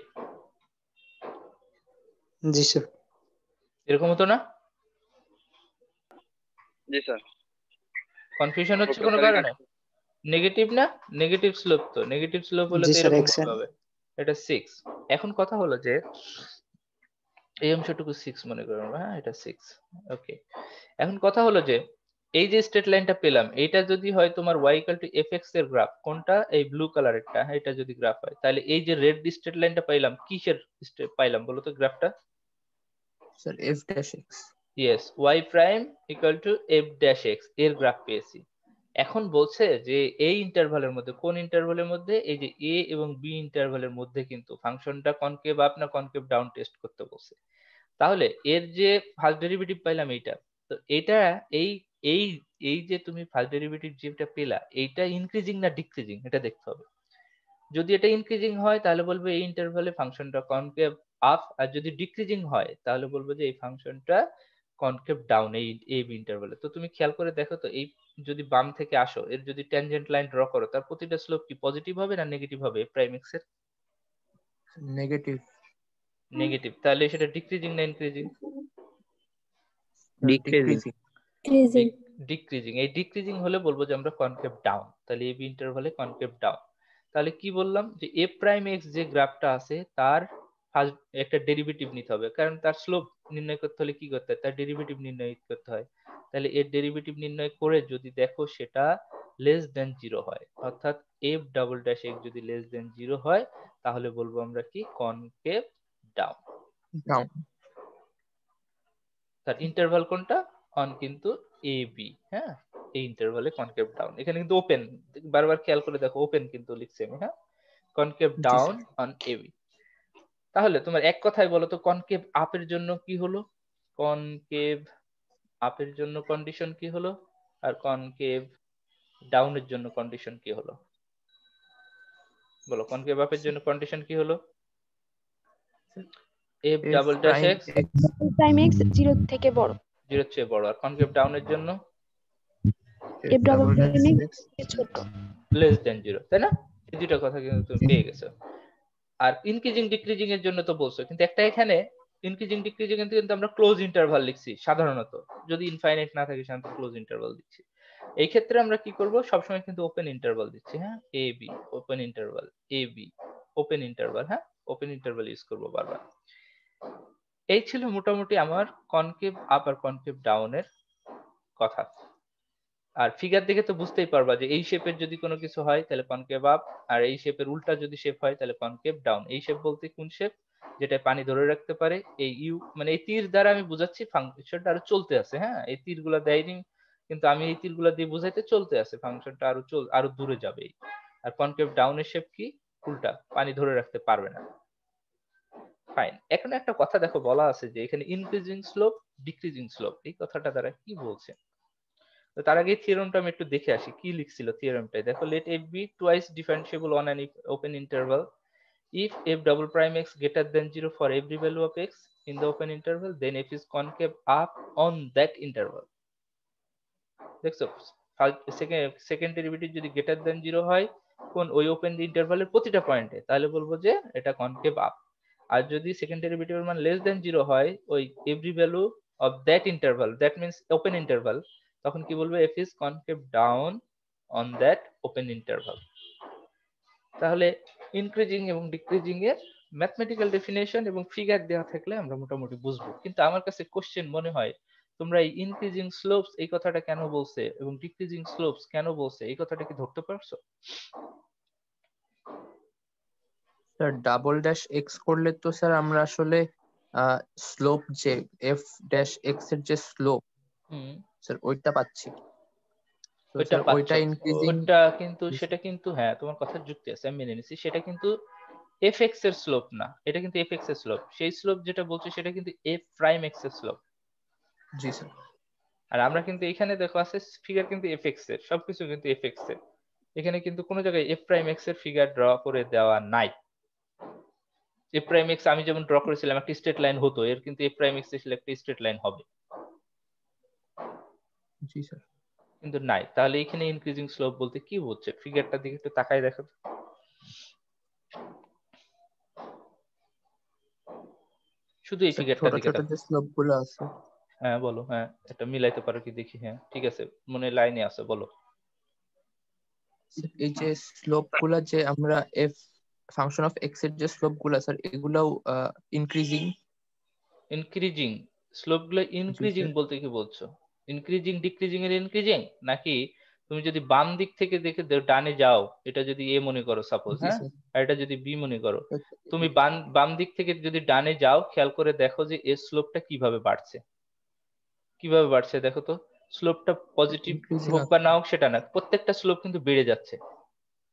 জি স্যার এরকম হতো না? জি স্যার কনফিউশন হচ্ছে কোনো কারণে? নেগেটিভ না? নেগেটিভ স্লোপ তো। নেগেটিভ স্লোপ হলে তো এরকম হবে। এটা সিক্স এখন কথা হলো যে এই অংশটুকু সিক্স মনে করো আমরা, হ্যাঁ এটা সিক্স ওকে এখন কথা হলো যে এই যে স্ট্রেট লাইনটা পেলাম এইটা যদি হয় তোমার ওয়াই ইকাল টু এফ এক্সের গ্রাফ কোনটা? এই ব্লু কালারেরটা হ্যাঁ এটা যদি গ্রাফ হয়। তাহলে এই যে রেড স্ট্রেট লাইনটা পাইলাম কিসের পাইলাম বলো তো গ্রাফটা sir f dash x yes y prime equal to f dash এক্সের গ্রাফ পেয়েছি। এখন বলছে যে এই ইন্টারভালের মধ্যে কোন ইন্টারভালের মধ্যে? এই যে এ এবং বি ইন্টারভালের মধ্যে কিন্তু ফাংশনটা কনকেভ আপ না কনকেভ ডাউন টেস্ট করতে বলছে। তাহলে এর যে ফার্স্ট ডেরিভেটিভ পাইলাম এইটা তো এটা এই এই এই যে তুমি ফার্স্ট ডেরিভেটিভ যেটা পেলা এইটা ইনক্রিজিং না ডিক্রিজিং এটা দেখতে হবে। যদি এটা ইনক্রিজিং হয় তাহলে বলব এই ইন্টারভালে ফাংশনটা কনকেভ আপ আর যদি ডিক্রিজিং হয় তাহলে বলব যে এই ফাংশনটা কনকেভ ডাউন এই এই ইন্টারভালে তো তুমি খেয়াল করে দেখো তো এই যদি বাম থেকে আসো এর যদি ট্যানজেন্ট লাইন ড্র করো তার প্রতিটা স্লোপ কি পজিটিভ হবে না নেগেটিভ হবে প্রাইম এক্সের? নেগেটিভ নেগেটিভ তাহলে সেটা ডিক্রিজিং না ইনক্রিজিং ডিক্রিজিং ডিক্রিজিং এই ডিক্রিজিং হলে বলব যে আমরা কনকেভ ডাউন তাহলে এবি ইন্টারভালে কনকেভ ডাউন তাহলে কি বললাম? যে এ প্রাইম এক্স যে গ্রাফটা আছে তার ফার্স্ট একটা ডেরিভেটিভ নিতে হবে। কারণ তার স্লোপ নির্ণয় করতে হলে কি করতে হয়? তার ডেরিভেটিভ নির্ণয় করতে হয়। তাহলে এর ডেরিভেটিভ নির্ণয় করে যদি দেখো সেটা লেস দেন জিরো হয়। অর্থাৎ এফ ডাবল ড্যাশ এক্স যদি লেস দেন জিরো হয় তাহলে বলব আমরা কি? কনকেভ ডাউন ডাউন তার ইন্টারভাল কোনটা? অন কিন্তু এ বি হ্যাঁ? এই ইন্টারভালে কনকেভ ডাউন এখানে কিন্তু ওপেন বারবার খেয়াল করে দেখো ওপেন কিন্তু লিখছি আমি হ্যাঁ? Concave down on a b তাহলে তোমার এক কথায় বলো তো কনকেভ আপের জন্য কি হলো? কনকেভ আপের জন্য কন্ডিশন কি হলো? আর কনকেভ ডাউনের জন্য কন্ডিশন কি হলো? বলো কনকেভ আপের জন্য কন্ডিশন কি হলো? F double dash x prime x zero থেকে বড়। জিরোর চেয়ে বড়। আর কনকেভ ডাউনের জন্য? ছোট। লেস দেন জিরো তাই না? এই দুটো কথা কিন্তু তুমি পেয়ে গেছো। আর ইনক্রিজিং ডিক্রিজিং এর জন্য তো বলছো। কিন্তু একটা এখানে ইনক্রিজিং ডিক্রিজিং কিন্তু কিন্তু আমরা ক্লোজ ইন্টারভাল লিখছি সাধারণত। যদি ইনফাইনাইট না থাকে সাধারণত ক্লোজ ইন্টারভাল দিচ্ছি। এই ক্ষেত্রে আমরা কি করব? সবসময় কিন্তু ওপেন ইন্টারভাল দিচ্ছি হ্যাঁ? A b open interval a b open interval হ্যাঁ? ওপেন ইন্টারভাল ইউজ করব বারবার। এই ছিল মোটামুটি আমার কনকেভ আপ আর কনকেভ ডাউনের কথা। আর ফিগার দেখে তো বুঝতেই পারবা যে এই শেপের যদি কোনো কিছু হয়, তাহলে কনকেভ আপ আর এই শেপের উল্টা যদি শেপ হয়, তাহলে কনকেভ ডাউন এই শেপ বলতে কোন শেপ যেটা পানি ধরে রাখতে পারে। এই ইউ মানে এই তীর দ্বারা আমি বুঝাচ্ছি ফাংশনটা আরও চলতে আছে হ্যাঁ? এই তীরগুলো দেয়নি কিন্তু আমি এই তীরগুলো দিয়ে বুঝাইতে চলতে আছে। ফাংশনটা আরও চল, আরও দূরে যাবে। আর কনকেভ ডাউনের শেপ কি? উল্টা, পানি ধরে রাখতে পারবে না। ফাইন এখন একটা কথা দেখো, বলা আছে যে এখানে ইনক্রিজিং স্লোপ ডিক্রিজিং স্লোপ এই কথাটা দ্বারা কি বলছে? তো তার আগে থিওরেমটা আমি একটু দেখে আসি, কি লিখছিল থিওরেমটাই দেখো let f be twice differentiable on an open interval if f double prime x greater than 0 for every value of x in the open interval, then f is concave up on that interval. দেখছ? Second derivative যদি greater than zero হয়, কোন ওই open ইন্টারভালের প্রতিটা পয়েন্টে তাহলে বলব যে এটা কনকেভ আপ আর যদি সেকেন্ড ডেরিভেটিভ মান লেস দেন জিরো হয়, ওই every value of that interval that means open interval তখন কি বলবে? F is concave down on that open interval তাহলে ইনক্রিজিং এবং ডিক্রিজিং এর ম্যাথমেটিক্যাল ডেফিনেশন এবং ফিগার দেওয়া থাকলে আমরা মোটামুটি বুঝব। কিন্তু আমার কাছে কোশ্চেন মনে হয়, তোমরা এই ইনক্রিজিং স্লোপস এই কথাটা কেন বলছে এবং ডিক্রিজিং স্লোপস কেন বলছে? এই কথাটা কি ধরতে পারছ? স্যার ডাবল ড্যাশ এক্স করলে তো স্যার আমরা আসলে স্লোপ যে এফ ড্যাশ এক্সের যে স্লোপ হুম। স্যার ওইটা পাচ্ছি। ওইটা ওইটা। ইনক্রিজিং ওটা কিন্তু সেটা কিন্তু হ্যাঁ তোমার কথা যুক্তি আছে আমি মেনে নিচ্ছি সেটা কিন্তু এফ এক্সের স্লোপ না। এটা কিন্তু এফ এক্সের স্লোপ সেই স্লোপ যেটা বলছো সেটা কিন্তু এফ প্রাইম এক্সের স্লোপ জি স্যার আর আমরা কিন্তু এখানে দেখো আছে ফিগার কিন্তু এফ এক্সের সবকিছু কিন্তু এফ এক্সের। এখানে কিন্তু কোনো জায়গায় এফ প্রাইম এক্সের ফিগার ড্র করে দেওয়া নাই। এফ প্রাইম এক্স আমি যেমন ড্র করেছিলাম একটা স্ট্রেট লাইন হতো এর কিন্তু এফ প্রাইম এক্সের একটা স্ট্রেট লাইন হবে। জি স্যার কিন্তু নাই। তাহলে এখানে ইনক্রিজিং স্লোপ বলতে কি হচ্ছে? ফিগারটার দিকে একটু তাকায় দেখো শুধু এই ফিগারটার ছোট দিকে ছোট। যে স্লোপগুলো আছে। হ্যাঁ বলো হ্যাঁ এটা মিলাইতে পারো কি দেখি হ্যাঁ ঠিক আছে মনে লাইনে আছে বলো। এই যে স্লোপগুলা যে আমরা এফ ফাংশন অফ এক্সের যে স্লোপগুলো স্যার এগুলাও ইনক্রিজিং ইনক্রিজিং স্লোপগুলো ইনক্রিজিং বলতে কি বলছো? ইনক্রিজিং ডিক্রিজিং এর ইনক্রিজিং নাকি তুমি যদি বাম দিক থেকে দেখে ডানে যাও এটা যদি এ মনে করো সাপোজ হ্যাঁ আর এটা যদি বি মনে করো। তুমি বাম বাম দিক থেকে যদি ডানে যাও খেয়াল করে দেখো যে এর স্লোপটা কীভাবে বাড়ছে। কীভাবে বাড়ছে দেখো তো? স্লোপটা পজিটিভ হোক বা না হোক সেটা না। প্রত্যেকটা স্লোপ কিন্তু বেড়ে যাচ্ছে।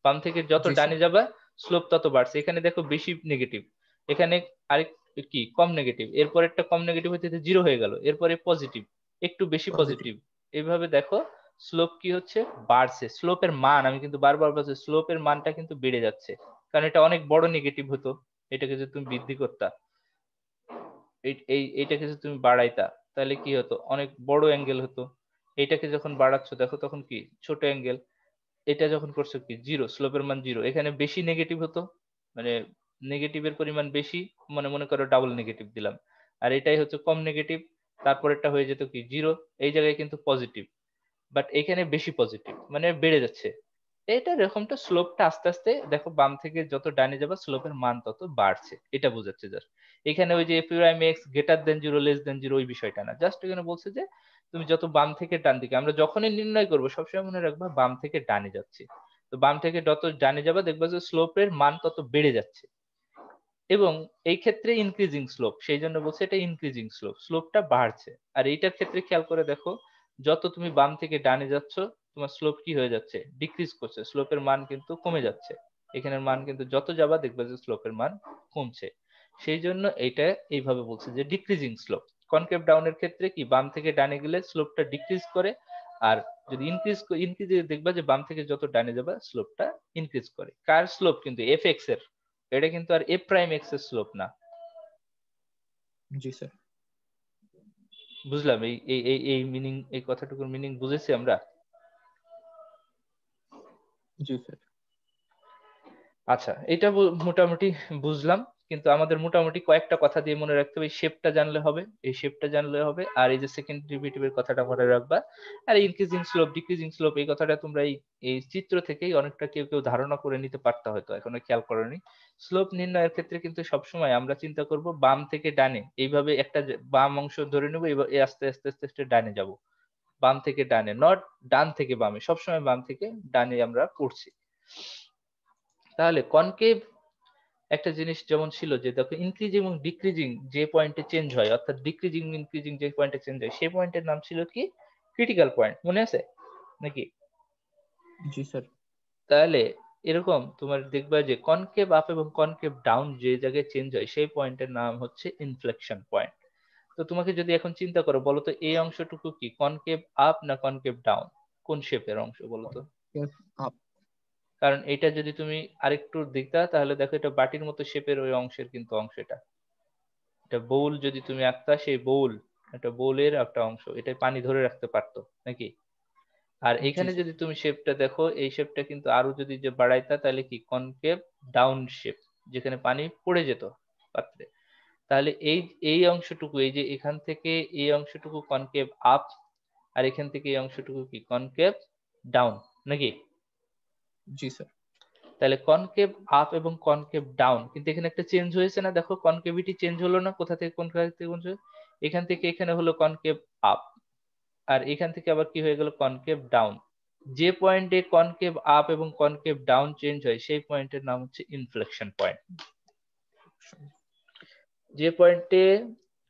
বাম থেকে যত ডানে যাবা স্লোপ তত বাড়ছে। এখানে দেখো বেশি নেগেটিভ এখানে আরেক কি? কম নেগেটিভ এরপর একটা কম নেগেটিভ হতে জিরো হয়ে গেল। এরপরে পজিটিভ একটু বেশি পজিটিভ এইভাবে দেখো স্লোপ কি হচ্ছে? বাড়ছে। স্লোপের মান আমি কিন্তু বারবার বলছি স্লোপের মানটা কিন্তু বেড়ে যাচ্ছে। কারণ এটা অনেক বড় নেগেটিভ হতো। এটাকে যদি তুমি বৃদ্ধি করতা। এই- এই এইটাকে যদি তুমি বাড়াইতা তাহলে কি হতো? অনেক বড় অ্যাঙ্গেল হতো। এইটাকে যখন বাড়াচ্ছ দেখো তখন কি? ছোট অ্যাঙ্গেল এটা যখন করছ কি? জিরো স্লোপের মান জিরো এখানে বেশি নেগেটিভ হতো মানে নেগেটিভের পরিমাণ বেশি মানে মনে করো ডাবল নেগেটিভ দিলাম। আর এটাই হচ্ছে কম নেগেটিভ তারপরেরটা হয়ে যেত কি? জিরো এই জায়গায় কিন্তু পজিটিভ বাট এখানে বেশি পজিটিভ মানে বেড়ে যাচ্ছে। এটা এরকমটা স্লোপটা আস্তে আস্তে, দেখো বাম থেকে যত ডানে যাবে স্লোপের মান তত বাড়ছে। এটা বোঝাচ্ছে জাস্ট এখানে ওই যে prime x greater than zero less than zero ওই বিষয়টা না। জাস্ট এখানে বলছে যে, তুমি যত বাম থেকে ডান দিকে, আমরা যখনই নির্ণয় করব, সবসময় মনে রাখবা বাম থেকে ডানে যাচ্ছে। তো বাম থেকে যত ডানে যাবা, দেখবা যে স্লোপের মান তত বেড়ে যাচ্ছে। এবং এই ক্ষেত্রে ইনক্রিজিং স্লোপ সেই জন্য বলছে এটা ইনক্রিজিং স্লোপ স্লোপটা বাড়ছে। আর এইটার ক্ষেত্রে খেয়াল করে দেখো, যত তুমি বাম থেকে ডানে যাচ্ছ, তোমার স্লোপ কি হয়ে যাচ্ছে? ডিক্রিজ করছে। স্লোপের মান কিন্তু কমে যাচ্ছে। এখানের মান কিন্তু যত যাবা, দেখবে যে স্লোপের মান কমছে। সেই জন্য এটা এইভাবে বলছে যে ডিক্রিজিং স্লোপ কনকেভ ডাউনের ক্ষেত্রে কি বাম থেকে ডানে গেলে স্লোপটা ডিক্রিজ করে আর যদি ইনক্রিজ ইনক্রিজ দেখবা যে বাম থেকে যত ডানে যাবা স্লোপটা ইনক্রিজ করে। কার স্লোপ কিন্তু? এফ এক্সের। এটা কিন্তু আর এফ প্রাইম এক্সের স্লোপ না। জি স্যার বুঝলাম? এই এই এই এই মিনিং এই কথাটুকুর মিনিং বুঝেছি আমরা? জি স্যার আচ্ছা এটা মোটামুটি বুঝলাম। কিন্তু আমাদের মোটামুটি কয়েকটা কথা দিয়ে মনে রাখতে হবে শেপটা জানলে হবে, এই শেপটা জানলে হবে, আর এই যে সেকেন্ড ডেরিভেটিভ এর কথাটা মনে রাখবা, আর ইনক্রিজিং স্লোপ ডিক্রিজিং স্লোপ এই কথাটা তোমরা এই এই চিত্র থেকেই অনেকটা কেউ কেউ ধারণা করে নিতে পারতে হয়তো, এখনও খেয়াল করনি। স্লোপ নির্ণয়ের ক্ষেত্রে কিন্তু সবসময় আমরা চিন্তা করব বাম থেকে ডানে, এইভাবে একটা বাম অংশ ধরে নেব, এবার আস্তে আস্তে আস্তে আস্তে ডানে যাব, বাম থেকে ডানে নট ডান থেকে বামে, সবসময় বাম থেকে ডানে আমরা পড়ছি তাহলে কনকেভ একটা জিনিস যেমন ছিল যে দেখো ইনক্রিজিং এবং ডিক্রিজিং যে পয়েন্টে চেঞ্জ হয় অর্থাৎ ডিক্রিজিং ইনক্রিজিং যে পয়েন্টে চেঞ্জ হয় সেই পয়েন্টের নাম ছিল কি? ক্রিটিক্যাল পয়েন্ট মনে আছে? নাকি? জি স্যার তাহলে এরকম তোমার দেখবা যে কনকেভ আপ এবং কনকেভ ডাউন যে জায়গায় চেঞ্জ হয় সেই পয়েন্টের নাম হচ্ছে ইনফ্লেকশন পয়েন্ট তো তোমাকে যদি এখন চিন্তা করো বলো তো এই অংশটুকু কি? কনকেভ আপ না কনকেভ ডাউন কোন শেপের অংশ বলো তো? আপ কারণ এটা যদি তুমি আরেকটু দেখতা তাহলে দেখো এটা বাটির মতো শেপের ওই অংশের কিন্তু অংশ এটা। এটা বোল যদি তুমি আঁকতা সেই বোল একটা বোলের একটা অংশ এটা পানি ধরে রাখতে পারতো নাকি? আর এখানে যদি তুমি শেপটা দেখো এই শেপটা কিন্তু আরও যদি যে বাড়াইতা তাহলে কি? কনকেভ ডাউন শেপ যেখানে পানি পড়ে যেত পাত্রে। তাহলে এই এই অংশটুকু এই যে এখান থেকে এই অংশটুকু কনকেভ আপ আর এখান থেকে এই অংশটুকু কি? কনকেভ ডাউন নাকি? জি স্যার তাহলে কনকেভ আপ এবং কনকেভ ডাউন কিন্তু এখানে একটা চেঞ্জ হয়েছে না? দেখো কনকেভিটি চেঞ্জ হলো না? কোথা থেকে, কোন থেকে কোন এখান থেকে এখানে হলো কনকেভ আপ আর এখান থেকে আবার কি হয়ে গেল? কনকেভ ডাউন যে পয়েন্টে কনকেভ আপ এবং কনকেভ ডাউন চেঞ্জ হয়, সেই পয়েন্টের নাম হচ্ছে ইনফ্লেকশন পয়েন্ট যে পয়েন্টে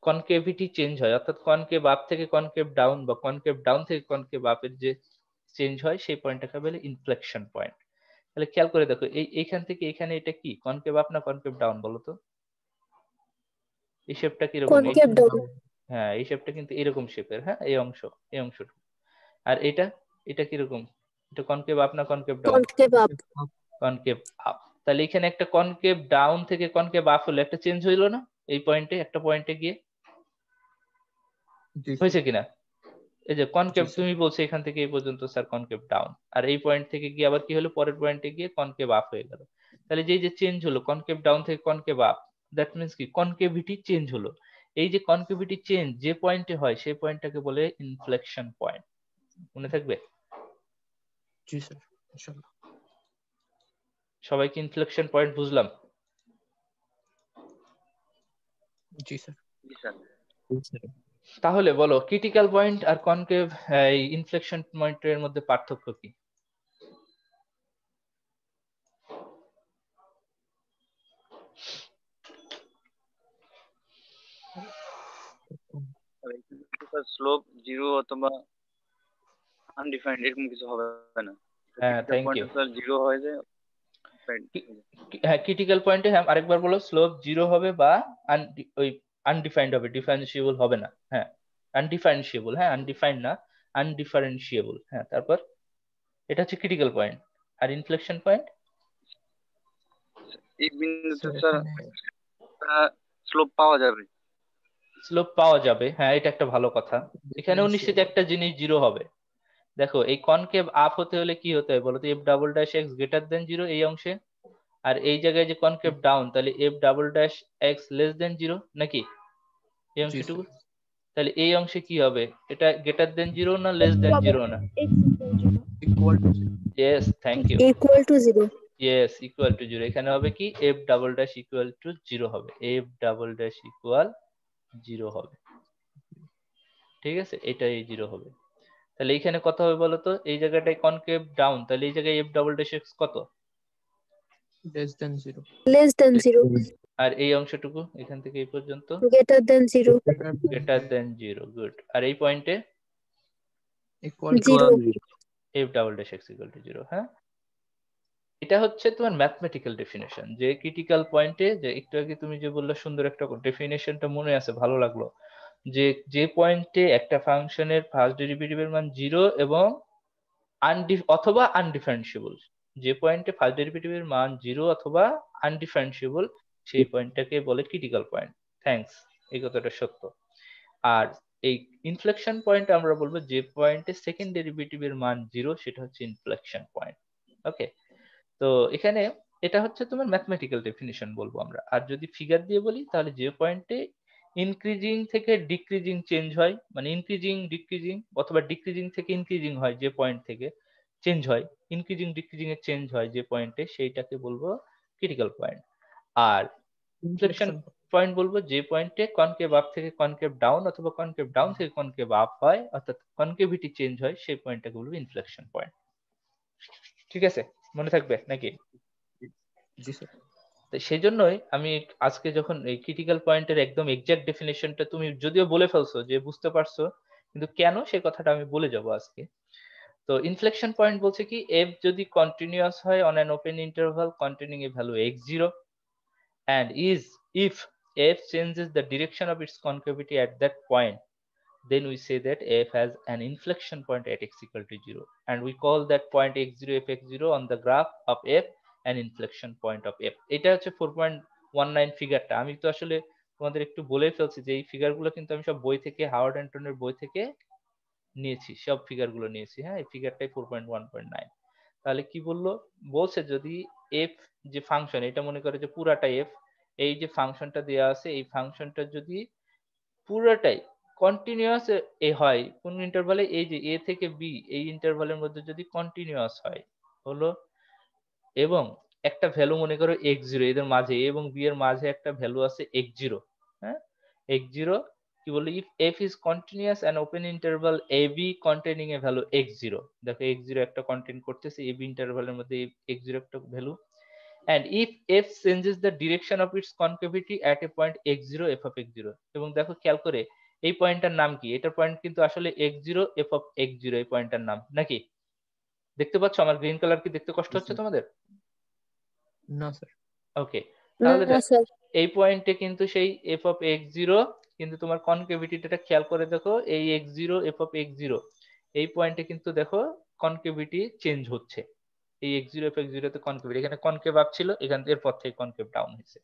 কনকেভিটি চেঞ্জ হয়, অর্থাৎ কনকেভ আপ থেকে কনকেভ ডাউন বা কনকেভ ডাউন থেকে কনকেভ আপের যে চেঞ্জ হয়, সেই পয়েন্টটাকে বলে ইনফ্লেকশন পয়েন্ট তাহলে খেয়াল করে দেখো এই এইখান থেকে এখানে এটা কি? কনকেভ আপ না কনকেভ ডাউন বলো তো? এই শেপটা কনকেভ ডাউন হ্যাঁ এই শেপটা কিন্তু এরকম শেপের হ্যাঁ এই অংশ এই অংশটা আর এটা এটা কীরকম? এটা কনকেভ আপ না concave down concave up concave up তাহলে এখানে একটা কনকেভ ডাউন থেকে কনকেভ আপ হলো একটা চেঞ্জ হইল না? এই পয়েন্টে একটা পয়েন্টে গিয়ে? হয়েছে কিনা? এই যে কনকেভ তুমি বলছো এখান থেকে এই পর্যন্ত স্যার কনকেভ ডাউন আর এই পয়েন্ট থেকে গিয়ে আবার কি হলো? পরের পয়েন্টে গিয়ে কনকেভ আপ হয়ে গেল। তাহলে যে যে চেঞ্জ হলো কনকেভ ডাউন থেকে কনকেভ আপ দ্যাট মিন্স কি? কনকেভিটি চেঞ্জ হলো। এই যে কনকেভিটি চেঞ্জ যে পয়েন্টে হয় সেই পয়েন্টটাকে বলে ইনফ্লেকশন পয়েন্ট মনে থাকবে? জি স্যার ইনশাআল্লাহ। সবাইকে ইনফ্লেকশন পয়েন্ট বুঝলাম? জি স্যার জি স্যার তাহলে বলো ক্রিটিক্যাল পয়েন্ট আর কনকেভ এই ইনফ্লেকশন পয়েন্টের মধ্যে পার্থক্য কি? স্লোপ জিরো অথবা আনডিফাইন্ড এরকম কিছু হবে না। হ্যাঁ থ্যাংক ইউ স্যার জিরো হয়ে যায় হয়ে ক্রিটিক্যাল পয়েন্টে আরেকবার বলো স্লোপ জিরো হবে বা ওই আনডিফাইন্ড হবে ডিফারেন্সিয়েবল হবে না হ্যাঁ আনডিফারেন্সিয়েবল হ্যাঁ আনডিফাইন্ড না আনডিফারেন্সিয়েবল হ্যাঁ তারপর এটা হচ্ছে ক্রিটিক্যাল পয়েন্ট আর ইনফ্লেকশন পয়েন্ট এই বিন্দুতে স্যার স্যার স্লোপ পাওয়া যাবে। স্লোপ পাওয়া যাবে হ্যাঁ এটা একটা ভালো কথা। এখানেও নিশ্চিত একটা জিনিস জিরো হবে। দেখো এই কনকেভ আপ হতে হলে কি হতে হয় বলো তো? F double dash X greater than zero এই অংশে? আর এই জায়গায় যে কনকেভ ডাউন তাহলে F double dash X less than zero নাকি? এই অংশটুকু? তাহলে এই অংশে কি হবে? এটা গ্রেটার দেন জিরো না লেস দেন জিরো না? Equal to yes thank you equal to zero yes equal to zero এখানে হবে কি? F double dash equal to zero হবে। F double dash equal zero হবে। ঠিক আছে? এটাই জিরো হবে। তাহলে এইখানে কত হবে বলো তো এই জায়গাটায় কনকেভ ডাউন তাহলে এই জায়গায় এফ ডাবল ড্যাশ এক্স কত? Less than zero less than zero আর এই অংশটুকু এখান থেকে এই পর্যন্ত? Greater than zero greater than zero good আর এই পয়েন্টে equal zero F double dash X equal to zero হ্যাঁ? এটা হচ্ছে তোমার ম্যাথমেটিক্যাল ডেফিনেশন যে ক্রিটিক্যাল পয়েন্টে যে একটু আগে তুমি যে বললে সুন্দর একটা ডেফিনেশনটা মনে আছে ভালো লাগল। যে যে পয়েন্টে একটা ফাংশনের ফার্স্ট ডেরিভেটিভের মান জিরো এবং আনডি অথবা আনডিফারেন্সিয়েবল যে পয়েন্টে ফার্স্ট ডেরিভেটিভের মান জিরো অথবা আনডিফারেন্সিয়েবল সেই পয়েন্টটাকে বলে ক্রিটিক্যাল পয়েন্ট থ্যাঙ্কস এই কথাটা সত্য। আর এই ইনফ্লেকশন পয়েন্ট আমরা বলব যে পয়েন্টে সেকেন্ড ডেরিভেটিভের মান জিরো সেটা হচ্ছে ইনফ্লেকশন পয়েন্ট ওকে তো এখানে এটা হচ্ছে তোমার ম্যাথমেটিক্যাল ডেফিনিশন বলব আমরা। আর যদি ফিগার দিয়ে বলি, তাহলে যে পয়েন্টে ইনক্রিজিং থেকে ডিক্রিজিং চেঞ্জ হয় মানে ইনক্রিজিং ডিক্রিজিং অথবা ডিক্রিজিং থেকে ইনক্রিজিং হয় যে পয়েন্ট থেকে চেঞ্জ হয় ইনক্রিজিং ডিক্রিজিং এর চেঞ্জ হয় যে পয়েন্টে সেইটাকে বলব ক্রিটিক্যাল পয়েন্ট আর ইনফ্লেকশন পয়েন্ট বলব যে পয়েন্টে কনকেভ আপ থেকে কনকেভ ডাউন অথবা কনকেভ ডাউন থেকে কনকেভ আপ হয় অর্থাৎ কনকেভিটি চেঞ্জ হয় সেই পয়েন্টটাকে বলব ইনফ্লেকশন পয়েন্ট ঠিক আছে? মনে থাকবে নাকি? জি স্যার তো সেই জন্যই আমি আজকে যখন এই ক্রিটিক্যাল পয়েন্টের একদম এক্সাক্ট ডেফিনেশনটা তুমি যদিও বলে ফেলছো যে বুঝতে পারছ কিন্তু কেন সেই কথাটা আমি বলে যাব আজকে? তো ইনফ্লেকশন পয়েন্ট বলছে কি এফ যদি কন্টিনিউয়াস হয় on an open interval containing a value X zero and is if f changes the direction of its concavity at that point then we say that f has an inflection point at x equal to 0 and we call that point x0 f x0 on the graph of f an inflection point of f এটা হচ্ছে 4.19 ফিগারটা আমি তো আসলে তোমাদের একটু বলে ফেলছি যে এই ফিগারগুলো কিন্তু আমি সব বই থেকে হাওয়ার্ড অ্যান্টনের বই থেকে নিয়েছি, সব ফিগারগুলো নিয়েছি। হ্যাঁ এই ফিগারটাই 4.1.9 তাহলে কি বলল? বলছে যদি এফ যে ফাংশন এটা মনে করে যে পুরাটা এফ এই যে ফাংশনটা দেওয়া আছে, এই ফাংশনটা যদি পুরাটাই কন্টিনিউয়াস এ হয়, কোন ইন্টারভালে এই যে এ থেকে বি এই ইন্টারভালের মধ্যে যদি কন্টিনিউয়াস হয়, হলো? এবং একটা ভ্যালু মনে করো এক্স জিরো এদের মাঝে এবং বি এর মাঝে একটা ভ্যালু আছে এক্স জিরো হ্যাঁ? এক্স জিরো কি বলি if F is continuous and open interval A B containing a value X zero দেখো এক্স জিরো একটা কন্টেন করতেছে এ বি ইন্টারভালের মধ্যে এক্স জিরো একটা value and if f changes the direction of its concavity at a point x0 f of x0 এবং দেখো খেয়াল করে এই পয়েন্টটার নাম কি? এটার পয়েন্ট কিন্তু আসলে x0 f of x0 এই পয়েন্টটার নাম। নাকি? দেখতে পাচ্ছ? আমার গ্রিন কালার কি দেখতে কষ্ট হচ্ছে তোমাদের? না স্যার ওকে তাহলে এই পয়েন্টে কিন্তু সেই এফ অফ এক্স জিরো কিন্তু তোমার কনকেভিটিটা খেয়াল করে দেখো, এই X zero F of X zero এই পয়েন্টে কিন্তু দেখো কনকেভিটি চেঞ্জ হচ্ছে। এই এক্স জিরো এফ এক্স জিরোতে কনকেভ এখানে কনকেভ আপ ছিল, এখান থেকে এরপর থেকে কনকেভ ডাউন হয়েছে।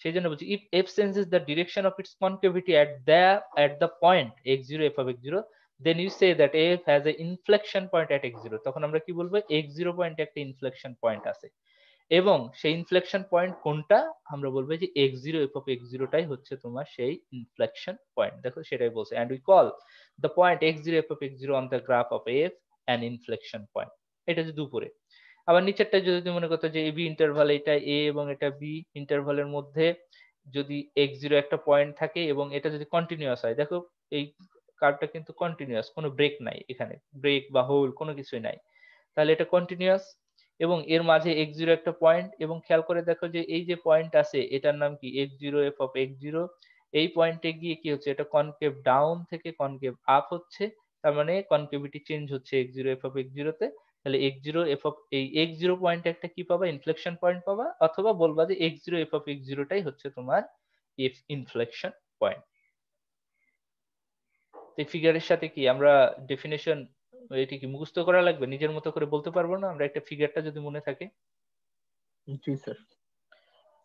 সেই জন্য বলছি if F changes the direction of its concavity at the at the point X zero F of X zero then you say that F has a inflection point at X zero তখন আমরা কি বলব? X zero পয়েন্টে একটা inflection point আছে। এবং সেই inflection point কোনটা? আমরা বলব যে X zero F of X জিরোটাই হচ্ছে তোমার সেই ইনফ্লেকশন পয়েন্ট দেখো সেটাই বলছে। And we call the point X zero F of X zero on the graph of F an inflection point এটা যদি উপরে আবার নিচেরটা যদি তুমি মনে করতো যে এ বি ইন্টারভাল এটা এ এবং এটা বি ইন্টারভালের মধ্যে যদি এক্স জিরো একটা পয়েন্ট থাকে এবং এটা যদি কন্টিনিউয়াস হয়, দেখো এই কার্ভটা কিন্তু কন্টিনিউয়াস কোনো ব্রেক নাই এখানে। ব্রেক বা হোল কোনো কিছুই নাই। তাহলে এটা কন্টিনিউয়াস এবং এর মাঝে এক্স জিরো একটা পয়েন্ট এবং খেয়াল করে দেখো যে এই যে পয়েন্ট আছে, এটার নাম কি? X zero F of X zero এই পয়েন্টে গিয়ে কি হচ্ছে? এটা কনকেভ ডাউন থেকে কনকেভ আপ হচ্ছে, তার মানে কনকেভিটি চেঞ্জ হচ্ছে X zero F of X জিরোতে তাহলে এক্স জিরো এফ অফ এই এক্স জিরো পয়েন্টে একটা কি পাবা? ইনফ্লেকশন পয়েন্ট পাবা? অথবা বলবা যে X zero F of X হচ্ছে তোমার এফ ইনফ্লেকশন পয়েন্ট এই ফিগারের সাথে কি? আমরা ডেফিনেশন এটি কি মুখস্থ করা লাগবে নিজের মতো করে বলতে পারব না আমরা একটা ফিগারটা যদি মনে থাকে। জি স্যার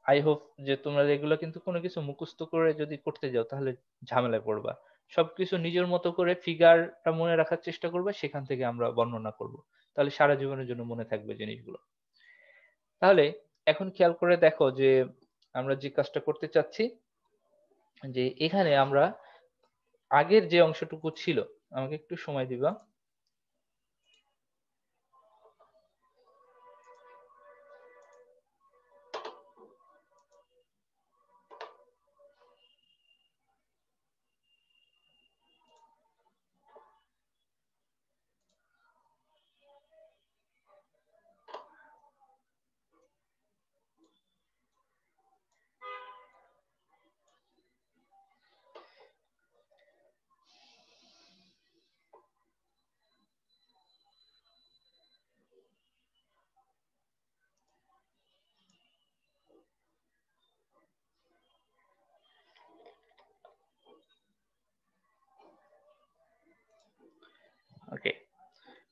আই হোপ যে তোমরা এগুলো কিন্তু কোনো কিছু মুখস্থ করে যদি করতে যাও তাহলে ঝামেলায় পড়বা। সবকিছু নিজের মতো করে ফিগারটা মনে রাখার চেষ্টা করবে সেখান থেকে আমরা বর্ণনা করব। তাহলে সারা জীবনের জন্য মনে থাকবে জিনিসগুলো। তাহলে এখন খেয়াল করে দেখো যে আমরা যে কাজটা করতে চাচ্ছি যে এখানে আমরা আগের যে অংশটুকু ছিল আমাকে একটু সময় দিবা ওকে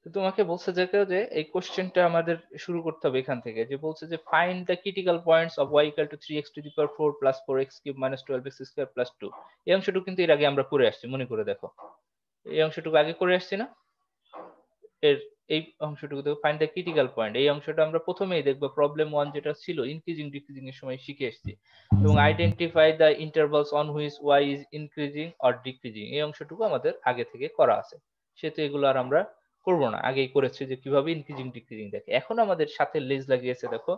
তো তোমাকে বলছে যে যে এই কোশ্চেনটা আমাদের শুরু করতে হবে এখান থেকে। যে বলছে যে find the critical points of y equal to 3x to the power 4 plus 4x cube minus 12x square plus 2 এই অংশটুকু কিন্তু এর আগে আমরা করে আসছি, মনে করে দেখো। এই অংশটুকু আগে করে আসছি না? এর এই অংশটুকু দেখো ফাইন্ড দ্য ক্রিটিক্যাল পয়েন্ট এই অংশটা আমরা প্রথমেই দেখব প্রবলেম ওয়ান যেটা ছিল ইনক্রিজিং ডিক্রিজিং এর সময় শিখে এসেছি। এবং identify the intervals on which Y is increasing or decreasing এই অংশটুকু আমাদের আগে থেকে করা আছে। সেহেতু এগুলো আর আমরা করব না। আগেই করেছি যে কীভাবে ইনক্রিজিং ডিক্রিজিং দেখে। এখন আমাদের সাথে লেজ লাগিয়েছে, দেখো।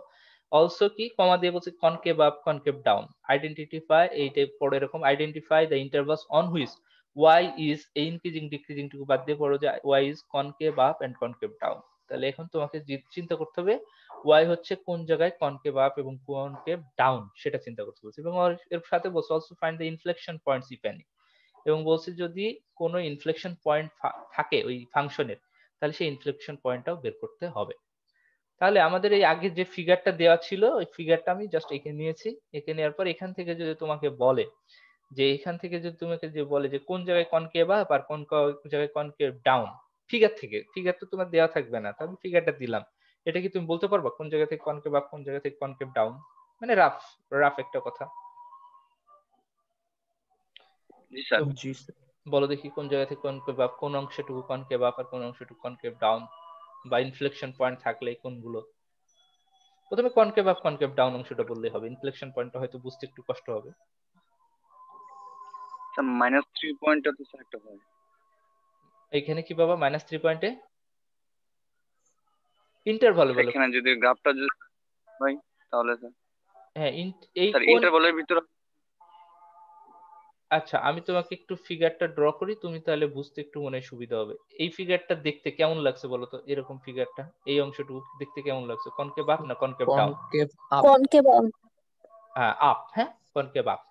অলসো কি? কমা দিয়ে বলছে concave up concave down identify এইটা পড়ে এরকম। Identify the intervals on which Y is এই ইনক্রিজিং ডিক্রিজিং টুকু বাদ দিয়ে পড়ো যে Y is concave up and concave down তাহলে এখন তোমাকে চিন্তা করতে হবে ওয়াই হচ্ছে কোন জায়গায় কনকেভ আপ এবং কনকেভ ডাউন সেটা চিন্তা করতে বলছে। এবং এর সাথে বলছে also find the inflection points if any এবং বলছে যদি কোনো ইনফ্লেকশন পয়েন্ট থাকে ওই ফাংশনের তাহলে সেই ইনফ্লেকশন পয়েন্টটাও বের করতে হবে। তাহলে আমাদের এই আগে যে ফিগারটা দেওয়া ছিল ওই ফিগারটা আমি জাস্ট এঁকে নিয়েছি। এঁকে নেওয়ার পর এখান থেকে যদি তোমাকে বলে যে এখান থেকে যদি তোমাকে যে বলে যে কোন জায়গায় কনকেভ আপ আর কোন জায়গায় কনকেভ ডাউন ফিগার থেকে ফিগার তো তোমার দেওয়া থাকবে না। তাহলে ফিগারটা দিলাম। এটা কি তুমি বলতে পারবা কোন জায়গা থেকে কনকেভ আপ কোন জায়গা থেকে কনকেভ ডাউন মানে রাফ রাফ একটা কথা। জি স্যার বলো দেখি কোন জায়গা থেকে কনকেভ আপ কোন অংশটুকু কনকেভ আপ আর কোন অংশটুকু কনকেভ ডাউন বা ইনফ্লেকশন পয়েন্ট থাকলে কোনগুলো? প্রথমে কনকেভ আপ কনকেভ ডাউন অংশটা বললেই হবে। ইনফ্লেকশন পয়েন্টটা হয়তো বুঝতে একটু কষ্ট হবে। স্যার মাইনাস থ্রি পয়েন্টটা তো স্যার একটা হয় এখানে কি বাবা মাইনাস থ্রি পয়েন্টে ইন্টারভাল বলো। এখানে যদি গ্রাফটা যদি হয় তাহলে স্যার হ্যাঁ এই কোন ইন্টারভালের ভিতরে আচ্ছা আমি তোমাকে একটু ফিগারটা ড্র করি তুমি তাহলে বুঝতে একটু মনে হয় সুবিধা হবে। এই ফিগারটা দেখতে কেমন লাগছে বলো তো? এরকম ফিগারটা এই অংশটুকু দেখতে কেমন লাগছে? কনকেভ আপ না concave down concave up concave up হ্যাঁ আপ হ্যাঁ কনকেভ আপ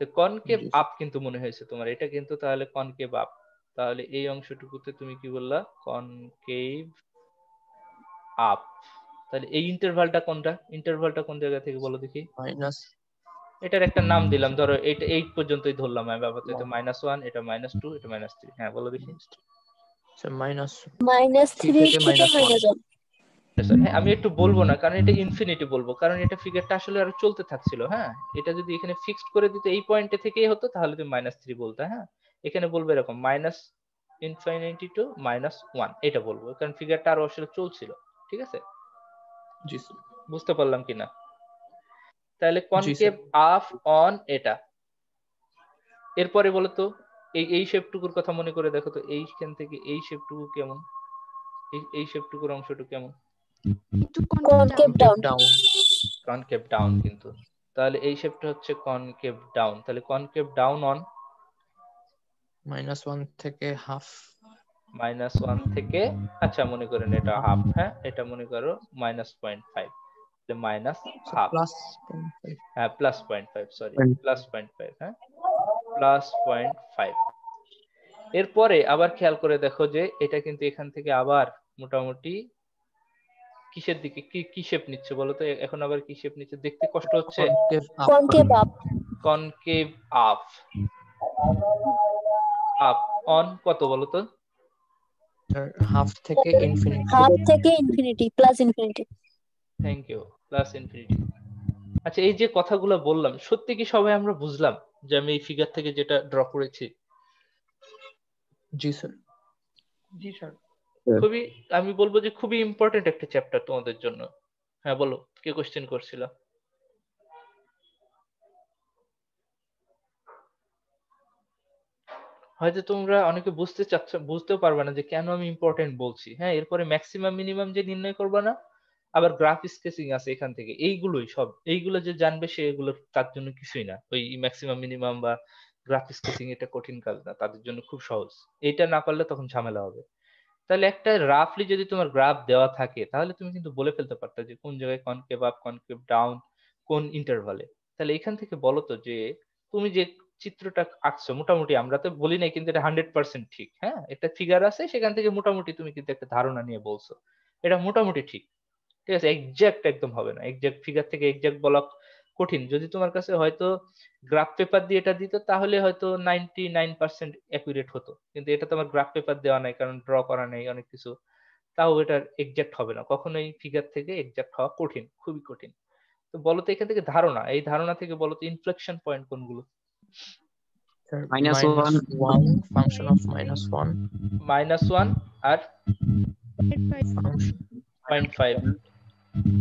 তো কনকেভ। আপ কিন্তু মনে হয়েছে তোমার এটা কিন্তু তাহলে কনকেভ আপ তাহলে এই অংশটুকুতে তুমি কি বললা? Concave up. তাহলে এই ইন্টারভালটা কোনটা? ইন্টারভালটা কোন জায়গা থেকে বলো দেখি। মাইনাস এটার একটা নাম দিলাম ধরো এইটা এইট পর্যন্তই ধরলাম আমি আপাতত এটা মাইনাস ওয়ান এটা মাইনাস টু এটা মাইনাস থ্রি হ্যাঁ বলো দেখি। Minus minus three. Minus one হ্যাঁ আমি একটু বলব না কারণ এটা ইনফিনিটি বলব কারণ এটা ফিগারটা আসলে আরও চলতে থাকছিল হ্যাঁ? এটা যদি এখানে ফিক্সড করে দিতে এই পয়েন্টে থেকেই হতো তাহলে তুমি মাইনাস থ্রি বলতে হ্যাঁ? এখানে বলবে এরকম minus infinity to minus one এটা বলব কারণ ফিগারটা আরও আসলে চলছিল ঠিক আছে? জি বুঝতে পারলাম কিনা? তাহলে কনকেভ আফ অন এটা। এরপরে বলো তো এই এই শেপটুকুর কথা মনে করে দেখো তো এইখান থেকে এই শেপটুকু কেমন? এই এই শেপটুকুর অংশটুকু কেমন? একটু concave down down concave down কিন্তু। তাহলে এই শেপটা হচ্ছে কনকেভ ডাউন তাহলে concave down on minus one থেকে হাফ মাইনাস ওয়ান থেকে আচ্ছা মনে করেন এটা হাফ হ্যাঁ? এটা মনে করো minus point five minus half plus হ্যাঁ plus point five sorry Point plus point five হ্যাঁ প্লাস পয়েন্ট ফাইভ এরপরে আবার খেয়াল করে দেখো যে এটা কিন্তু এখান থেকে আবার মোটামুটি কিসের দিকে কি কি শেপ নিচ্ছে বলো তো? এ- এখন আবার কি শেপ নিচ্ছে? দেখতে কষ্ট হচ্ছে? Concave up concave up concave up up on কত বলো তো? হাফ থেকে ইনফিনিটি হাফ থেকে infinity plus infinity thank you plus infinity আচ্ছা এই যে কথাগুলো বললাম সত্যি কি সবাই আমরা বুঝলাম যে আমি এই ফিগার থেকে যেটা ড্র করেছি? জি স্যার জি স্যার খুবই আমি বলব যে খুবই ইম্পর্টেন্ট একটা চ্যাপ্টার তোমাদের জন্য। হ্যাঁ বলো কে কোশ্চেন করছিল? হয়তো তোমরা অনেকে বুঝতে চাচ্ছ বুঝতেও পারবে না যে কেন আমি ইম্পর্টেন্ট বলছি। হ্যাঁ এরপরে ম্যাক্সিমাম মিনিমাম যে নির্ণয় করবে না আবার গ্রাফ স্কেচিং আছে এখান থেকে। এইগুলোই সব। এইগুলো যে জানবে সে এগুলো তার জন্য কিছুই না। ওই ম্যাক্সিমাম মিনিমাম বা গ্রাফ স্কেচিং এটা কঠিন কাজ না, তাদের জন্য খুব সহজ। এটা না পারলে তখন ঝামেলা হবে। তাহলে একটা রাফলি যদি তোমার গ্রাফ দেওয়া থাকে, তাহলে তুমি কিন্তু বলে ফেলতে পারতে যে কোন জায়গায় কনকেভ আপ কনকেভ ডাউন কোন ইন্টারভালে তাহলে এখান থেকে বলো তো যে তুমি যে চিত্রটা আঁকছো, মোটামুটি আমরা তো বলি নাই কিন্তু এটা হান্ড্রেড পার্সেন্ট ঠিক হ্যাঁ? একটা ফিগার আছে, সেখান থেকে মোটামুটি তুমি কিন্তু একটা ধারণা নিয়ে বলছো। এটা মোটামুটি ঠিক। ঠিক আছে? এক্সাক্ট একদম হবে না। এক্সাক্ট ফিগার থেকে এক্সাক্ট বলা কঠিন। যদি তোমার কাছে হয়তো গ্রাফ পেপার দিয়ে এটা দিত তাহলে হয়তো নাইনটি নাইন পার্সেন্ট অ্যাকুরেট হতো। কিন্তু এটা তোমার গ্রাফ পেপার দেওয়া নাই কারণ ড্র করা নেই অনেক কিছু। তাও এটার এক্সাক্ট হবে না। কখনোই ফিগার থেকে এক্সাক্ট হওয়া কঠিন খুবই কঠিন। তো বলো তো এখান থেকে ধারণা। এই ধারণা থেকে বলো তো ইনফ্লেকশন পয়েন্ট কোনগুলো minus one function of minus one minus one R function point five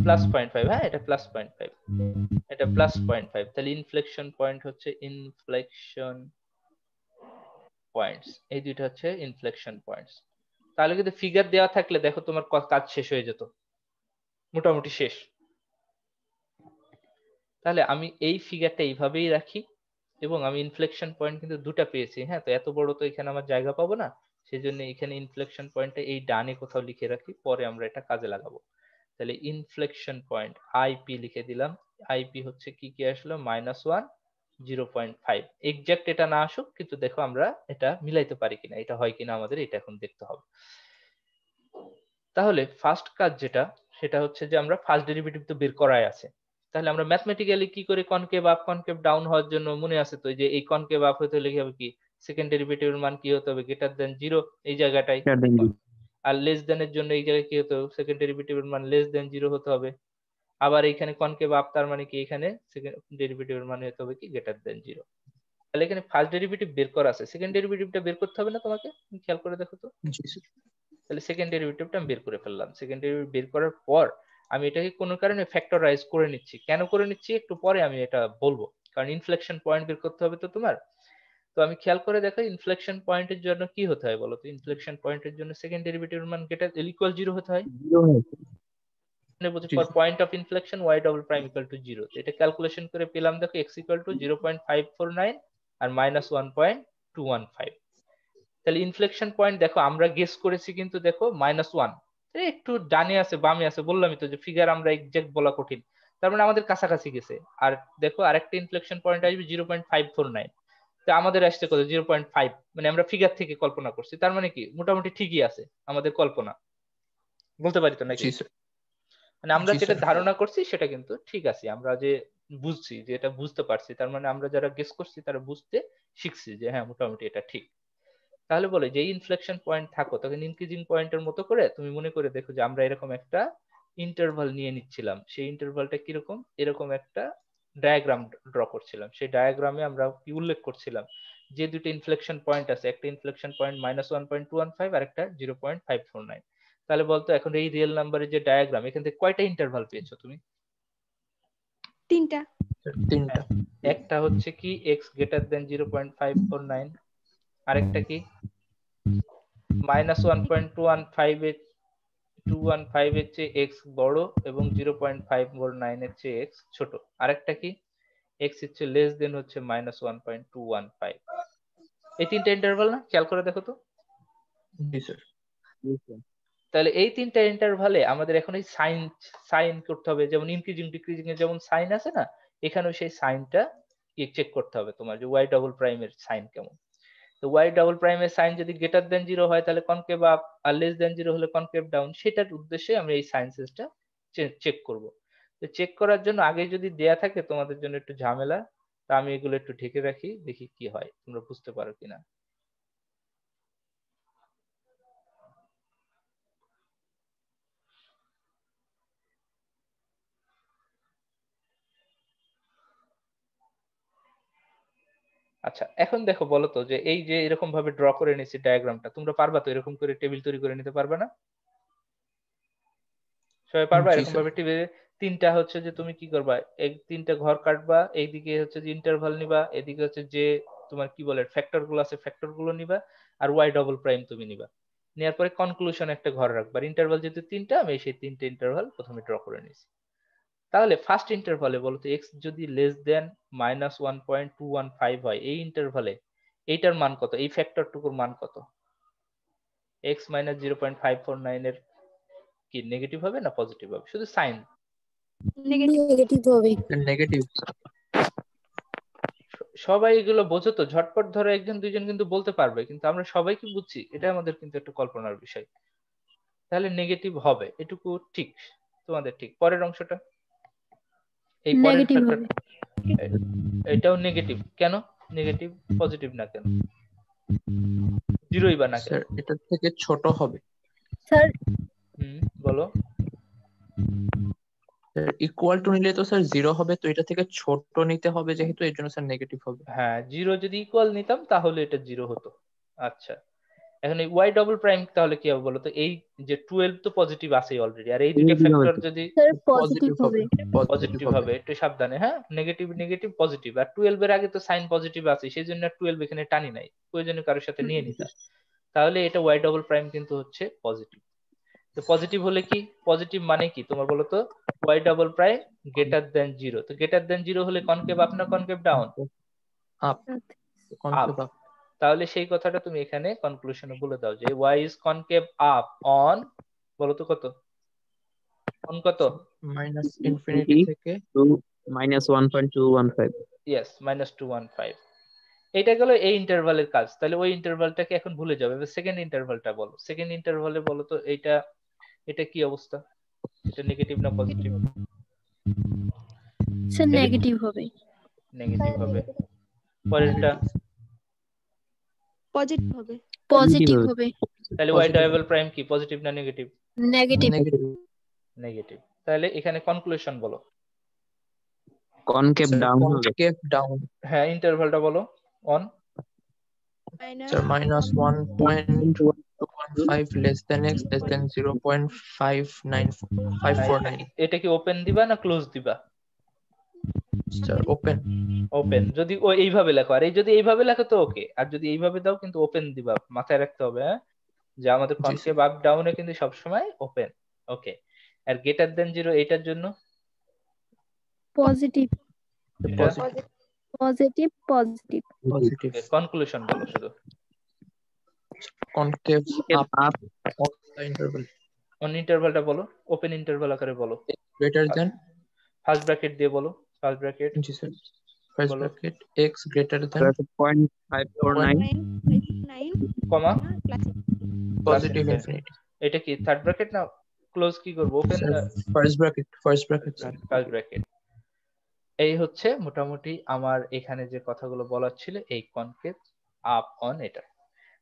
plus point five হ্যাঁ এটা প্লাস পয়েন্ট ফাইভ এটা প্লাস পয়েন্ট ফাইভ তাহলে ইনফ্লেকশন পয়েন্ট হচ্ছে ইনফ্লেকশন পয়েন্টস এই দুইটা হচ্ছে ইনফ্লেকশন পয়েন্টস তাহলে কিন্তু ফিগার দেওয়া থাকলে দেখো তোমার কাজ শেষ হয়ে যেত। মোটামুটি শেষ। তাহলে আমি এই ফিগারটা এইভাবেই রাখি এবং আমি ইনফ্লেকশন পয়েন্ট কিন্তু দুটা পেয়েছি। হ্যাঁ তো এত বড় তো এখানে আমার জায়গা পাবো না। সেজন্য এখানে ইনফ্লেকশন পয়েন্টটা এই ডানে কোথাও লিখে রাখি। পরে আমরা এটা কাজে লাগাবো। তাহলে ইনফ্লেকশন পয়েন্ট আইপি লিখে দিলাম। আইপি হচ্ছে কি কি আসলো? Minus one zero point five exact এটা না আসুক, কিন্তু দেখো আমরা এটা মিলাইতে পারি কিনা, এটা হয় কিনা আমাদের এটা এখন দেখতে হবে। তাহলে ফার্স্ট কাজ যেটা, সেটা হচ্ছে যে আমরা ফার্স্ট ডেরিভেটিভ তো বের করাই আছে। তাহলে আমরা ম্যাথমেটিক্যালি কি করে কনকেভ আপ কনকেভ ডাউন হওয়ার জন্য মনে আছে তো, যে এই কনকেভ আপ হতে কি হবে কি? সেকেন্ড ডেরিভেটিভের মান কি হতে হবে? গ্রেটার দেন জিরো এই জায়গাটায় আর লেস দেন এর জন্য এই জায়গায় কি হতে সেকেন্ড ডেরিভেটিভের মান লেস দেন জিরো হতে হবে। আবার এখানে কনকেভ আপ তার মানে কি? এখানে সেকেন্ড ডেরিভেটিভের মান হতে হবে কি? গ্রেটার দেন জিরো তাহলে এখানে ফার্স্ট ডেরিভেটিভ বের করা আছে। সেকেন্ড ডেরিভেটিভটা বের করতে হবে না তোমাকে? খেয়াল করে দেখো তো। তাহলে সেকেন্ড ডেরিভেটিভটা আমি বের করে ফেললাম। সেকেন্ড ডেরিভেটিভ বের করার পর আমি এটাকে কোনো কারণে ফ্যাক্টরাইজ করে নিচ্ছি। কেন করে নিচ্ছি? একটু পরে আমি এটা বলব। কারণ ইনফ্লেকশন পয়েন্ট বের করতে হবে তো তোমার। তো আমি খেয়াল করে দেখো ইনফ্লেকশন পয়েন্টের জন্য কি হতে হয় বলো তো? ইনফ্লেকশন পয়েন্টের জন্য সেকেন্ড ডেরিভেটিভের মান গেটার ইকুয়াল জিরো হতে হয়। For. Point of inflection y double prime equal to zero এটা ক্যালকুলেশন করে পেলাম দেখো x equal to zero point five four nine R minus one point two one five তাহলে ইনফ্লেকশন পয়েন্ট দেখো আমরা গেস করেছি কিন্তু দেখো মাইনাস ওয়ান একটু ডানে আছে বামে আছে বললামই তো যে ফিগার আমরা এক্সাক্ট বলা কঠিন। তার মানে আমাদের কাছাকাছি গেছে। আর দেখো আরেকটা ইনফ্লেকশন পয়েন্ট আসবে zero point five four nine তো আমাদের আসছে কত? জিরো পয়েন্ট ফাইভ মানে আমরা ফিগার থেকে কল্পনা করছি। তার মানে কি? মোটামুটি ঠিকই আছে আমাদের কল্পনা। বলতে পারি তো নাকি? মানে আমরা যেটা ধারণা করছি সেটা কিন্তু ঠিক আছে। আমরা যে বুঝছি যে এটা বুঝতে পারছি তার মানে আমরা যারা গেস করছি তারা বুঝতে শিখছি যে হ্যাঁ মোটামুটি এটা ঠিক। তাহলে বলে যে ইনফ্লেকশন পয়েন্ট থাকো তখন ইনক্রিজিং পয়েন্টের মতো করে তুমি মনে করে দেখো যে আমরা এরকম একটা ইন্টারভাল নিয়ে নিচ্ছিলাম। সেই ইন্টারভালটা কীরকম? এরকম একটা ডায়াগ্রাম ড্র করছিলাম। সেই ডায়াগ্রামে আমরা কি উল্লেখ করছিলাম? যে দুটো ইনফ্লেকশন পয়েন্ট আছে একটা inflection point minus one point two one five আর একটা zero point five four nine তাহলে বলতো এখন এই রিয়েল নাম্বারের যে ডায়াগ্রাম এখান থেকে কয়টা ইন্টারভাল পেয়েছ তুমি? তিনটা। তিনটা। একটা হচ্ছে কি X greater than zero point five four nine আরেকটা কি? Minus one point two one five এর টু ওয়ান ফাইভ এর চেয়ে এক্স বড় এবং zero point five four nine এর চেয়ে এক্স ছোট। আরেকটা কি? এক্স হচ্ছে লেস দেন হচ্ছে minus one point two one five এই তিনটা ইন্টারভাল না? খেয়াল করে দেখো তো। জি স্যার তাহলে এই তিনটা ইন্টারভালে আমাদের এখন এই সাইন সাইন করতে হবে। যেমন ইনক্রিজিং ডিক্রিজিং এর যেমন সাইন আছে না এখানেও সেই সাইনটা চেক করতে হবে তোমার যে ওয়াই ডাবল প্রাইমের সাইন কেমন। তো ওয়াই ডাবল প্রাইম এর সাইন যদি গ্রেটার দেন জিরো হয়, তাহলে কনকেভ আপ আর লেস দেন জিরো হলে কনকেভ ডাউন সেটার উদ্দেশ্যে আমি এই সাইন্সেসটা চেক করব। তো চেক করার জন্য আগে যদি দেয়া থাকে তোমাদের জন্য একটু ঝামেলা, তা আমি এগুলো একটু ঢেকে রাখি, দেখি কি হয়, তোমরা বুঝতে পারো কিনা। আচ্ছা এখন দেখো বলো তো যে এই যে এরকম ভাবে ড্র করে নিছি ডায়াগ্রামটা তোমরা পারবা তো এরকম করে টেবিল তৈরি করে নিতে পারবে না? সবাই পারবা? এরকম ভাবে টেবিলে তিনটা হচ্ছে যে তুমি কি করবা? এই তিনটা ঘর কাটবা এইদিকে হচ্ছে যে ইন্টারভাল নিবা এদিকে হচ্ছে যে তোমার কি বলে ফ্যাক্টরগুলো আছে ফ্যাক্টরগুলো নিবা আর ওয়াই ডবল প্রাইম তুমি নিবা। নেওয়ার পরে কনক্লুশন একটা ঘর রাখবা। ইন্টারভাল যেহেতু তিনটা আমি সেই তিনটে ইন্টারভাল প্রথমে ড্র করে নিয়েছি। তাহলে ফার্স্ট ইন্টারভালে বলতো এক্স যদি less than minus one point two one five হয় এই ইন্টারভালে এইটার মান কত? এই ফ্যাক্টর টুকুর মান কত? X minus zero point five four nine এর কি নেগেটিভ হবে না পজিটিভ হবে? শুধু সাইন নেগেটিভ হবে। নেগেটিভ সবাই এগুলো বোঝো তো ঝটপট ধরে একজন দুইজন কিন্তু বলতে পারবে কিন্তু আমরা সবাই কি বুঝছি এটা আমাদের কিন্তু একটা কল্পনার বিষয়। তাহলে নেগেটিভ হবে এটুকু ঠিক তোমাদের ঠিক। পরের অংশটা। এই পরের নেগেটিভ এটাও নেগেটিভ কেন? নেগেটিভ পজিটিভ না কেন? জিরোই বা না কেন? স্যার এটার থেকে ছোট হবে। স্যার হুম বলো। ইকুয়াল টু নিলে তো স্যার জিরো হবে তো এটা থেকে ছোট নিতে হবে যেহেতু এর জন্য স্যার নেগেটিভ হবে। হ্যাঁ জিরো যদি ইকুয়াল নিতাম তাহলে এটা জিরো হতো। আচ্ছা। এখন এই ওয়াই ডবল প্রাইম তাহলে কি হবে বলো তো এই যে টুয়েলভ তো পজিটিভ আছেই অলরেডি আর এই দুটো ফ্যাক্টর যদি পজিটিভ হবে পজিটিভ হবে। একটু সাবধানে হ্যাঁ? নেগেটিভ নেগেটিভ পজিটিভ আর টুয়েলভ এর আগে তো সাইন পজিটিভ আছে সেই জন্য টুয়েলভ এখানে টানি নাই। প্রয়োজনে কারোর সাথে নিয়ে নিতে তাহলে এটা ওয়াই ডবল প্রাইম কিন্তু হচ্ছে পজিটিভ তো পজিটিভ হলে কি? পজিটিভ মানে কি? তোমার বলো তো Y double prime greater than zero তো গ্রেটার দেন জিরো হলে কনকেভ আপ না concave down up concept up তাহলে সেই কথাটা তুমি এখানে কনক্লুশনে বলে দাও যে Y is concave up on বলো তো কত? অন কত? মাইনাস ইনফিনিটি থেকে minus one point two one five yes minus two one five এইটা গেল এই ইন্টারভালের কাজ। তাহলে ওই ইন্টারভালটাকে এখন ভুলে যাবে এবার সেকেন্ড ইন্টারভালটা বলো। সেকেন্ড ইন্টারভালে বলো তো এইটা এটা কি অবস্থা? এটা নেগেটিভ না পজিটিভ স্যার নেগেটিভ হবে। নেগেটিভ হবে। পরেরটা? পজিটিভ হবে। পজিটিভ হবে। তাহলে ওয়াই. ডাবল প্রাইম কি? পজিটিভ না নেগেটিভ নেগেটিভ নেগেটিভ তাহলে এখানে কনক্লুশন বলো। কনকেভ ডাউন হবে। কনকেভ ডাউন হ্যাঁ ইন্টারভালটা বলো। On minus one point one five less than X less than zero point five nine five four nine এটা কি ওপেন দিবা না ক্লোজ দিবা? স্যার ওপেন ওপেন যদি ও এইভাবে লেখো আর এই যদি এইভাবে লেখো তো ওকে আর যদি এইভাবে দাও কিন্তু ওপেন দিবা মাথায় রাখতে হবে হ্যাঁ? যে আমাদের কনকেভ আপ ডাউনে কিন্তু সবসময় ওপেন ওকে আর গেটার দেন জিরো এটার জন্য? Positive positive positive positive conclusion বলো শুধু। Concave up up interval on ইন্টারভালটা বলো ওপেন ইন্টারভাল আকারে বলো। গ্রেটার দেন ফার্স্ট ব্র্যাকেট দিয়ে বলো। ফার্স্ট ব্র্যাকেট জি স্যার ফার্স্ট বলো। Bracket X greater than point five four nine comma? Positive infinity. Infinity এটা কি থার্ড ব্র্যাকেট না ক্লোজ কি করব? Open first bracket first bracket sir first bracket এই হচ্ছে মোটামুটি আমার এখানে যে কথাগুলো বলার ছিল এই কনকেভ আপ অন এটা।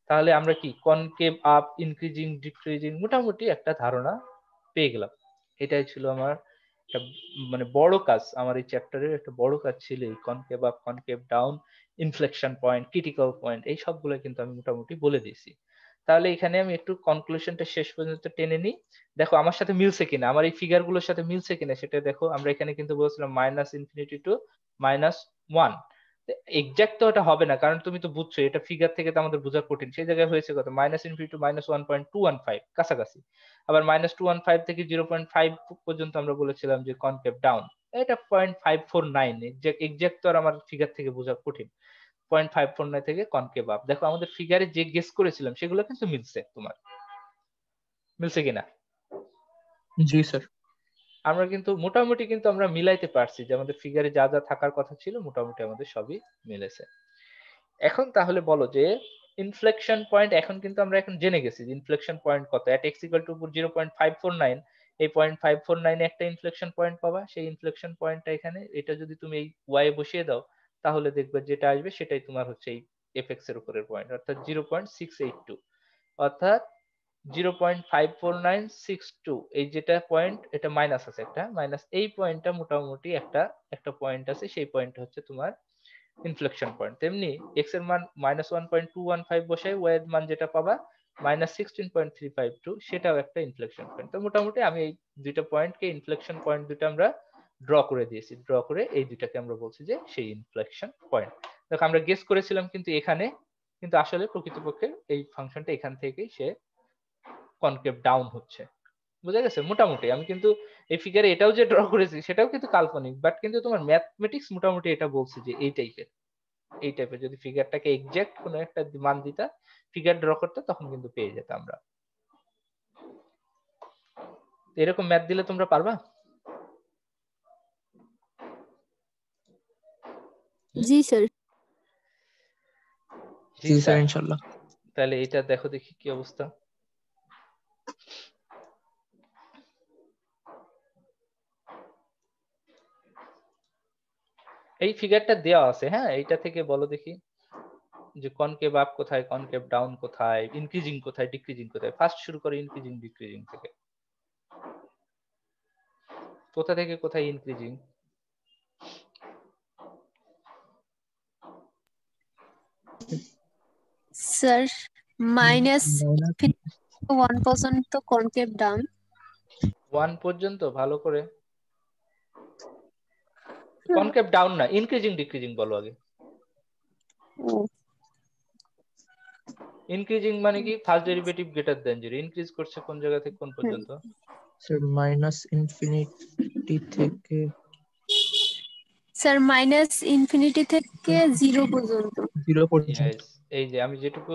তাহলে আমরা কি কনকেভ আপ ইনক্রিজিং ডিক্রিজিং মোটামুটি একটা ধারণা পেয়ে গেলাম। এটাই ছিল আমার একটা মানে বড় কাজ, আমার এই চ্যাপ্টারের একটা বড় কাজ ছিল এই concave up concave down inflection point critical point এই সবগুলো কিন্তু আমি মোটামুটি বলে দিয়েছি। তাহলে এখানে আমি একটু কনক্লুশনটা শেষ পর্যন্ত টেনে নিই। দেখো, আমার সাথে মিলছে কিনা, আমার এই ফিগারগুলোর সাথে মিলছে কিনা, সেটা দেখো, আমরা এখানে কিন্তু বলেছিলাম minus infinity to minus one exact তো এটা হবে না, কারণ তুমি তো বুঝছ এটা ফিগার থেকে তো আমাদের বোঝা কঠিন। সেই জায়গায় হয়েছে কত? Minus infinity minus one point two one five কাছাকাছি। আবার মাইনাস টু ওয়ান ফাইভ থেকে জিরো পয়েন্ট ফাইভ পর্যন্ত আমরা বলেছিলাম যে কনকেপ ডাউন এটা point five four nine exact তো আর আমার ফিগার থেকে বোঝা কঠিন। পয়েন্ট ফাইভ ফোর নাইন থেকে কনকেভ আপ দেখো, আমাদের ফিগারে যে গেস করেছিলাম, সেগুলো কিন্তু মিলছে তোমার। মিলছে কিনা? জি স্যার আমরা কিন্তু মোটামুটি কিন্তু আমরা মিলাইতে পারছি যে আমাদের ফিগারে যা যা থাকার কথা ছিল মোটামুটি আমাদের সবই মিলেছে। এখন তাহলে বলো যে ইনফ্লেকশন পয়েন্ট এখন কিন্তু আমরা এখন জেনে গেছি যে ইনফ্লেকশন পয়েন্ট কত। At x equal to zero point five four nine এই পয়েন্ট ফাইভ ফোর নাইনে একটা ইনফ্লেকশন পয়েন্ট পাবা। সেই ইনফ্লেকশন পয়েন্টটা এখানে, এটা যদি তুমি এই ওয়াই বসিয়ে দাও, তাহলে দেখবে যেটা আসবে সেটাই তোমার হচ্ছে এই এফএক্স এর উপরের পয়েন্ট অর্থাৎ zero point six eight two অর্থাৎ zero point five four nine six two, এই যেটা পয়েন্ট এটা মাইনাস আছে একটা মাইনাস এই পয়েন্টটা মোটামুটি একটা একটা পয়েন্ট আছে, সেই পয়েন্ট হচ্ছে তোমার ইনফ্লেকশন পয়েন্ট তেমনি এক্সের মান minus one point two one five বসাই ওয়াই এর মান যেটা পাবা minus sixteen point three five two সেটাও একটা ইনফ্লেকশন পয়েন্ট তো মোটামুটি আমি এই দুইটা পয়েন্টকে ইনফ্লেকশন পয়েন্ট দুটো আমরা ড্র করে দিয়েছি। ড্র করে এই দুইটাকে আমরা বলছি যে সেই ইনফ্লেকশন পয়েন্ট দেখো আমরা গেস করেছিলাম কিন্তু এখানে, কিন্তু আসলে প্রকৃতপক্ষে এই ফাংশনটা এখান থেকেই সে কনকেভ ডাউন হচ্ছে। বুঝা গেছে? মোটামুটি। আমি কিন্তু এই ফিগারে এটাও যে ড্র করেছি সেটাও কিন্তু কাল্পনিক। বাট কিন্তু তোমার ম্যাথমেটিক্স মোটামুটি এটা বলছে যে এই টাইপের এই টাইপের যদি ফিগারটাকে এক্সাক্ট কোনো একটা মান দিতা ফিগার ড্র করতে তখন কিন্তু পেয়ে যেতাম আমরা। এরকম ম্যাথ দিলে তোমরা পারবা? জি স্যার জি স্যার ইনশাআল্লাহ তাহলে এটা দেখো দেখি কি অবস্থা। এই ফিগারটা দেওয়া আছে হ্যাঁ? এইটা থেকে বলো দেখি যে কনকেভ আপ কোথায় কনকেভ ডাউন কোথায় ইনক্রিজিং কোথায় ডিক্রিজিং কোথায়? ফার্স্ট শুরু করে ইনক্রিজিং ডিক্রিজিং থেকে। কোথা থেকে কোথায় ইনক্রিজিং স্যার মাইনাস ওয়ান পর্যন্ত কনকেভ ডাউন ওয়ান পর্যন্ত ভালো করে। কনকেভ ডাউন না ইনক্রিজিং ডিক্রিজিং বলো আগে। ইনক্রিজিং মানে কি? First derivative greater than zero increase করছে কোন জায়গা থেকে কোন পর্যন্ত? স্যার মাইনাস ইনফিনিটি থেকে স্যার মাইনাস ইনফিনিটি থেকে জিরো পর্যন্ত। জিরো পর্যন্ত। এই যে আমি যেটুকু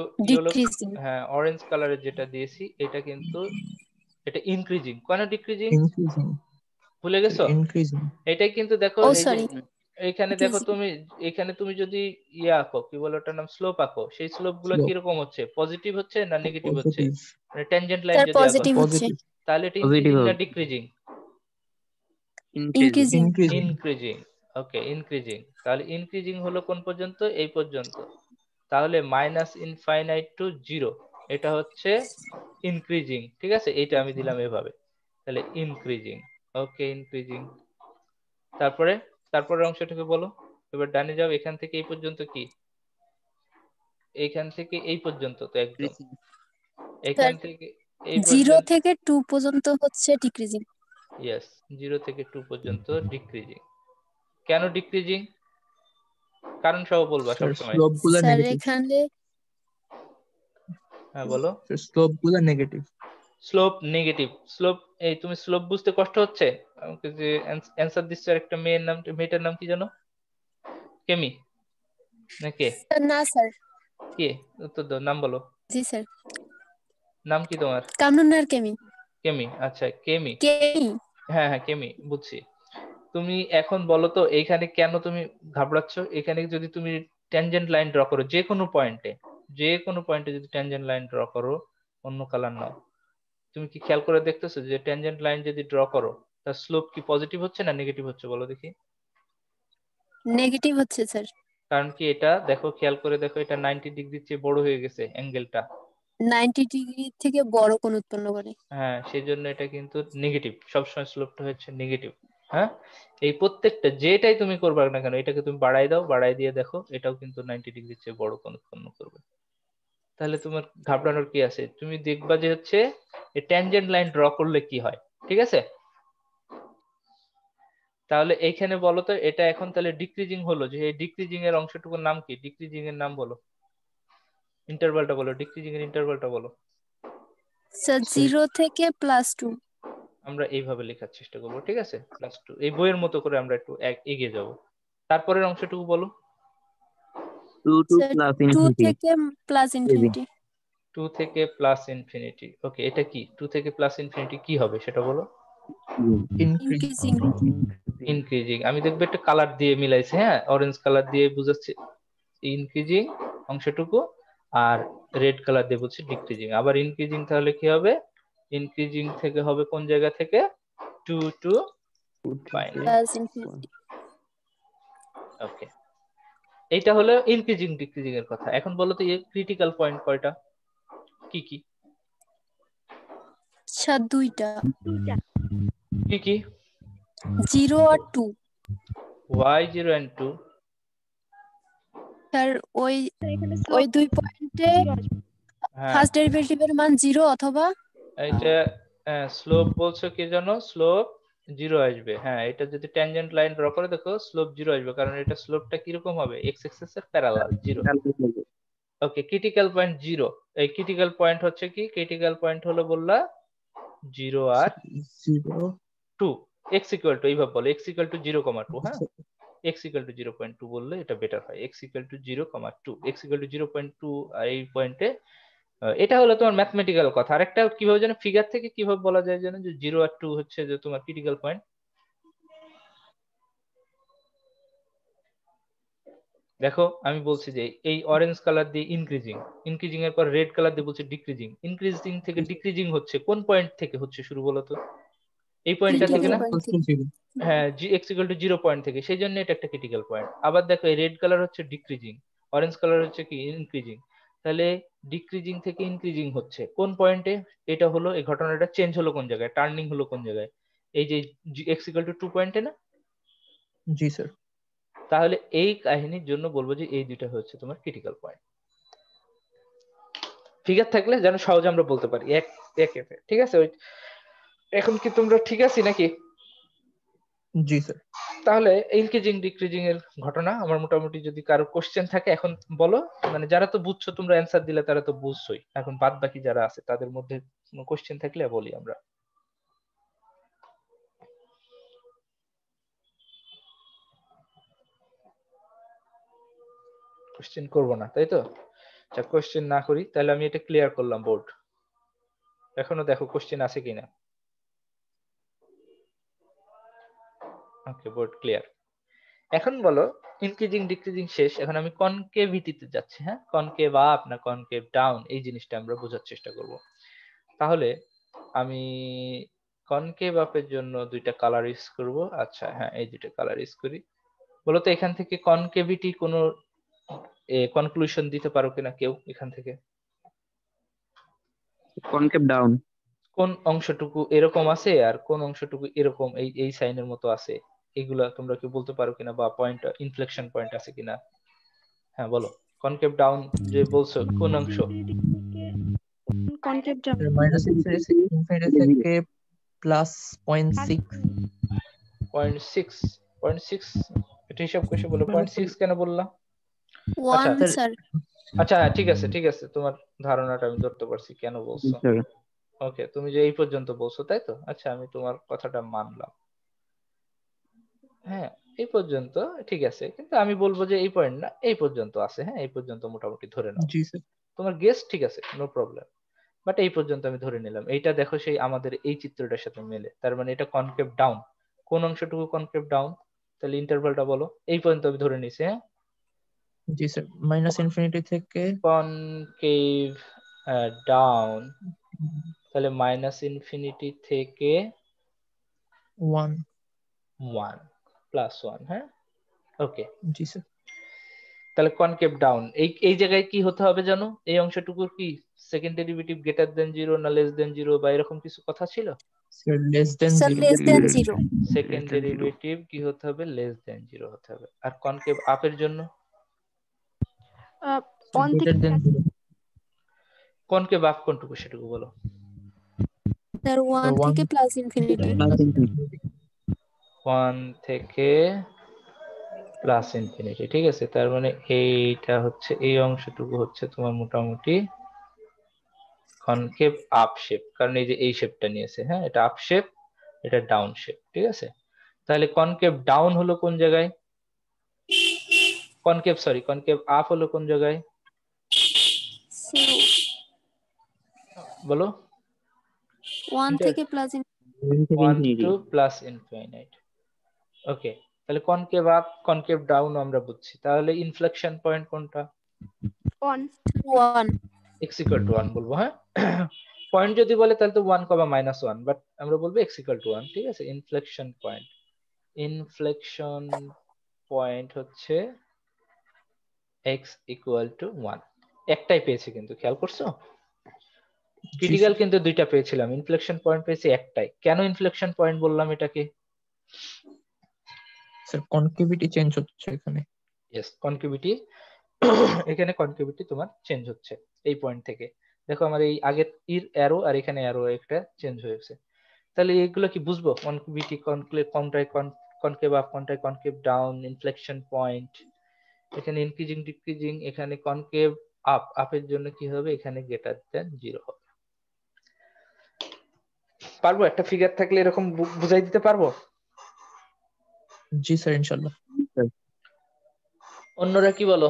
হ্যাঁ অরেঞ্জ কালারের যেটা দিয়েছি এটা কিন্তু এটা ইনক্রিজিং কেন ডিক্রিজিং ভুলে গেছো? ইনক্রিজিং এটাই কিন্তু দেখো সরি এইখানে দেখো তুমি এখানে তুমি যদি ইয়ে আঁকো কি বলে ওটার নাম স্লোপ আঁকো সেই স্লোপগুলো কীরকম হচ্ছে? পজিটিভ হচ্ছে না নেগেটিভ হচ্ছে? মানে ট্যানজেন্ট লাইন যদি আঁকো। পজিটিভ হচ্ছে। তাহলে এটা ইনক্রিজিং না decreasing increasing increasing okay increasing তাহলে ইনক্রিজিং হলো কোন পর্যন্ত? এই পর্যন্ত। তাহলে মাইনাস ইনফাইনাইট টু জিরো এটা হচ্ছে ইনক্রিজিং ঠিক আছে? এইটা আমি দিলাম এভাবে। তাহলে ইনক্রিজিং ওকে ইনক্রিজিং তারপরে তারপরের অংশটাকে বলো। এবার ডানে যাও এখান থেকে এই পর্যন্ত কি? এইখান থেকে এই পর্যন্ত তো একদম। এখান থেকে এই জিরো থেকে টু পর্যন্ত হচ্ছে ডিক্রিজিং ইয়েস জিরো থেকে টু পর্যন্ত ডিক্রিজিং কেন ডিক্রিজিং কারণ সহ বলবা স্যার সবসময়। স্লোপগুলো স্যার নেগেটিভ এখানে হ্যাঁ বলো। স্লোপগুলো নেগেটিভ স্লোপ নেগেটিভ স্লোপ এই তুমি স্লোপ বুঝতে কষ্ট হচ্ছে? আমাকে যে অ্যান্সার দিচ্ছে আর একটা মেয়ের নাম মেয়েটার নাম কি জানো কেমি? না কে? স্যার না স্যার কে? উত্তর দাও নাম বলো। জি স্যার নাম কি তোমার? কামরুন্নার কেমি। কেমি আচ্ছা কেমি। কেমি। হ্যাঁ হ্যাঁ কেমি বুঝছি। তুমি এখন বলো তো এইখানে কেন তুমি ঘাবড়াচ্ছ? এখানে যদি তুমি ট্যানজেন্ট লাইন ড্র করো যে কোনো পয়েন্টে যে কোনো পয়েন্টে যদি ট্যানজেন্ট লাইন ড্র করো অন্য কালার নাও। তুমি কি খেয়াল করে দেখতেছো যে ট্যানজেন্ট লাইন যদি ড্র করো তার স্লোপ কি পজিটিভ হচ্ছে না নেগেটিভ হচ্ছে বলো দেখি? নেগেটিভ হচ্ছে স্যার কারণ কি এটা দেখো খেয়াল করে দেখো এটা নাইনটি ডিগ্রির চেয়ে বড় হয়ে গেছে অ্যাঙ্গেলটা নাইনটি ডিগ্রি থেকে বড় কোণ উৎপন্ন করে। হ্যাঁ সেই জন্য এটা কিন্তু নেগেটিভ সবসময় স্লোপটা হচ্ছে নেগেটিভ হ্যাঁ? এই প্রত্যেকটা যেটাই তুমি করবে না কেন, এটাকে তুমি বাড়াই দাও বাড়াই দিয়ে দেখো, এটাও কিন্তু নাইনটি ডিগ্রির চেয়ে বড় কোণ উৎপন্ন করবে। তাহলে তোমার ঘাবড়ানোর কি আছে? তুমি দেখবা যে হচ্ছে ট্যানজেন্ট লাইন ড্র করলে কি হয়? ঠিক আছে? তাহলে এইখানে বলো তো, এটা এখন তাহলে ডিক্রিজিং হলো, যে এই ডিক্রিজিং এর অংশটুকুর নাম কি? ডিক্রিজিং এর নাম বলো। ইন্টারভালটা বলো ডিক্রিজিং এর ইন্টারভালটা বলো। স্যার জিরো থেকে প্লাস টু আমরা এইভাবে লেখার চেষ্টা করব ঠিক আছে? প্লাস টু এই বইয়ের মতো করে আমরা একটু এক- এগিয়ে যাব। তারপরের অংশটুকু বলো। টু টু প্লাস ইনফিনিটি থেকে প্লাস ইনফিনিটি টু থেকে প্লাস ইনফিনিটি ওকে এটা কি? টু থেকে প্লাস ইনফিনিটি কি হবে সেটা বলো। ইনক্রিজিং ইনক্রিজিং আমি দেখব একটা কালার দিয়ে মিলাইছি হ্যাঁ? অরেঞ্জ কালার দিয়ে বুঝাচ্ছি। ইনক্রিজিং অংশটুকু আর রেড কালার দিয়ে বলছি ডিক্রিজিং আবার ইনক্রিজিং তাহলে কি হবে? ইনক্রিজিং থেকে হবে কোন জায়গা থেকে? টু টু ফাইন ওকে এইটা হলো ইনক্রিজিং ডিক্রিজিং এর কথা। এখন বলো তো এই ক্রিটিক্যাল পয়েন্ট কয়টা? কি কি? স্যার দুইটা। কি কি? Zero R two y zero and two sir ওই ওই দুই পয়েন্টে হ্যাঁ। ফার্স্ট ডেরিভেটিভের মান জিরো অথবা এটা স্লোপ বলছো কি জানো? স্লোপ জিরো আসবে। হ্যাঁ এটা যদি ট্যানজেন্ট লাইন ড্র করে দেখো স্লোপ জিরো আসবে। কারণ এটা স্লোপটা কীরকম হবে? এক্স এক্সিস এর parallel zero okay critical point zero এই ক্রিটিক্যাল পয়েন্ট হচ্ছে কি? ক্রিটিক্যাল পয়েন্ট হলো বললা zero R zero two x equal to এইভাবে বলো x equal to zero comma two হ্যাঁ? X equal to zero point two বললে এটা বেটার হয়। X equal to zero comma two x equal to zero point two এই পয়েন্টে এটা হলো তোমার ম্যাথমেটিক্যাল কথা। আরেকটা কীভাবে যেন ফিগার থেকে কীভাবে বলা যায় যেন যে জিরো আর টু হচ্ছে যে তোমার ক্রিটিক্যাল পয়েন্ট দেখো আমি বলছি যে এই অরেঞ্জ কালার দিয়ে ইনক্রিজিং ইনক্রিজিং এর পর রেড কালার দিয়ে বলছে ডিক্রিজিং ইনক্রিজিং থেকে ডিক্রিজিং হচ্ছে কোন পয়েন্ট থেকে হচ্ছে শুরু বলো তো? এই পয়েন্টটা থেকে না? হ্যাঁ জি x equal to zero point থেকে। সেই জন্য এটা একটা ক্রিটিক্যাল পয়েন্ট আবার দেখো এই রেড কালার হচ্ছে ডিক্রিজিং অরেঞ্জ কালার হচ্ছে কি? ইনক্রিজিং তাহলে ডিক্রিজিং থেকে ইনক্রিজিং হচ্ছে। কোন পয়েন্টে এটা হলো এই ঘটনাটা চেঞ্জ হলো কোন জায়গায়? টার্নিং হলো কোন জায়গায়? এই যে এক্স ইকুয়াল টু টু পয়েন্টে না? জি স্যার তাহলে এই কাহিনীর জন্য বলব যে এই দুইটা হচ্ছে তোমার ক্রিটিক্যাল পয়েন্ট ফিগার থাকলে যেন সহজে আমরা বলতে পারি। এক এক ঠিক আছে? ওই এখন কি তোমরা ঠিক আছি নাকি? জি স্যার তাহলে ইনক্রিজিং ডিক্রিজিং এর ঘটনা আমার মোটামুটি যদি কারও কোশ্চেন থাকে, এখন বলো। মানে যারা তো বুঝছ, তোমরা অ্যান্সার দিলে তারা তো বুঝছোই। এখন বাদ বাকি যারা আছে, তাদের মধ্যে কোশ্চেন থাকলে বলি আমরা। কোশ্চেন করব না, তাই তো? আচ্ছা কোশ্চেন না করি, তাহলে আমি এটা ক্লিয়ার করলাম বোর্ড এখনও দেখো কোশ্চেন আছে কিনা। ওকে বোর্ড ক্লিয়ার এখন বলো ইনক্রিজিং ডিক্রিজিং শেষ। এখন আমি কনকেভিটিতে যাচ্ছি হ্যাঁ? কনকেভ আপ না কনকেভ ডাউন এই জিনিসটা আমরা বোঝার চেষ্টা করব। তাহলে আমি কনকেভ আপের জন্য দুইটা কালার ইউজ করব। আচ্ছা হ্যাঁ এই দুইটা কালার ইউজ করি। বলতো এখান থেকে কনকেভিটি কোনো কনক্লুশন দিতে পারো কিনা কেউ এখান থেকে? কনকেভ ডাউন কোন অংশটুকু এরকম আছে আর কোন অংশটুকু এরকম এই এই সাইনের মতো আছে? এগুলা তোমরা কি বলতে পারো কিনা বা পয়েন্ট ইনফ্লেকশন পয়েন্ট আছে কিনা? হ্যাঁ বলো। কনকেভ ডাউন যে বলছো কোন অংশ? কনকেভ ডাউন মাইনাস ইনফিনিটি থেকে plus point six point six point six এটা হিসাব করে বলো। পয়েন্ট সিক্স কেন বললাম আচ্ছা হ্যাঁ, ঠিক আছে ঠিক আছে তোমার ধারণাটা আমি ধরতে পারছি কেন বলছো? ওকে তুমি যে এই পর্যন্ত বলছো তাই তো? আচ্ছা আমি তোমার কথাটা মানলাম। হ্যাঁ এই পর্যন্ত ঠিক আছে। কিন্তু আমি বলব যে এই পয়েন্ট না এই পর্যন্ত আছে হ্যাঁ এই পর্যন্ত মোটামুটি ধরে নাও। জি স্যার তোমার গেস ঠিক আছে নো প্রবলেম বাট এই পর্যন্ত আমি ধরে নিলাম। এইটা দেখো সেই আমাদের এই চিত্রটার সাথে মেলে। তার মানে এটা কনকেভ ডাউন কোন অংশটুকু কনকেভ ডাউন তাহলে ইন্টারভালটা বলো। এই পর্যন্ত আমি ধরে নিছি হ্যাঁ? জি স্যার মাইনাস ইনফিনিটি থেকে কনকেভ ডাউন তাহলে মাইনাস ইনফিনিটি থেকে ওয়ান ওয়ান প্লাস ওয়ান হ্যাঁ? ওকে জি স্যার তাহলে কনকেভ ডাউন এই এই জায়গায় কি হতে হবে জানো? এই অংশটুকুর কি second derivative greater than zero না লেস দেন জিরো বা এরকম কিছু কথা ছিল? Less than zero second derivative কি হতে হবে? লেস দেন জিরো হতে হবে। আর কনকেভ আপের জন্য? কনকেভ আপ কোনটুকু সেটুকু বলো। স্যার ওয়ান থেকে প্লাস ইনফিনিটি ওয়ান থেকে প্লাস ইনফিনিটি ঠিক আছে? তার মানে এইটা হচ্ছে এই অংশটুকু হচ্ছে তোমার মোটামুটি কনকেভ আপ শেপ কারণ এই যে এই শেপটা নিয়েছে হ্যাঁ? এটা আপ শেপ এটা ডাউন শেপ ঠিক আছে? তাহলে কনকেভ ডাউন হলো কোন জায়গায়? কনকেভ সরি কনকেভ আপ হলো কোন জায়গায়? বলো? ওয়ান থেকে plus one two plus infinite okay তাহলে কনকেভ আপ কনকেভ ডাউন আমরা বুঝছি। তাহলে ইনফ্লেকশন পয়েন্ট কোনটা? One one x equal to one বলব হ্যাঁ? (coughs) পয়েন্ট যদি বলে তাহলে তো one comma minus one but আমরা বলব এক্স ইকুয়াল টু ওয়ান ঠিক আছে? ইনফ্লেকশন পয়েন্ট ইনফ্লেকশন পয়েন্ট হচ্ছে এক্স ইকুয়াল টু ওয়ান একটাই পেয়েছি কিন্তু খেয়াল করছ? ক্রিটিক্যাল কিন্তু দুইটা পেয়েছিলাম। ইনফ্লেকশন পয়েন্ট পেয়েছি একটাই। কেন ইনফ্লেকশন পয়েন্ট বললাম এটাকে? স্যার কনকেভিটি চেঞ্জ হচ্ছে এখানে। ইয়েস কনকিউবিটি এখানে কনকিউবিটি তোমার চেঞ্জ হচ্ছে এই পয়েন্ট থেকে। দেখো আমার এই আগের ইর অ্যারো আর এখানে অ্যারো একটা চেঞ্জ হয়েছে তাহলে এগুলো কি বুঝব? কনকিউবিটি কনক্লেভ কোনটায় কনকেভ আপ কোনটায় কনকেভ ডাউন ইনফ্লেকশন পয়েন্ট এখানে ইনক্রিজিং ডিক্রিজিং এখানে কনকেভ আপ আপের জন্য কি হবে? এখানে গ্রেটার দেন জিরো হবে। পারব? একটা ফিগার থাকলে এরকম বুঝাই দিতে পারব? জি স্যার ইনশাল্লাহ অন্যরা কি বলো?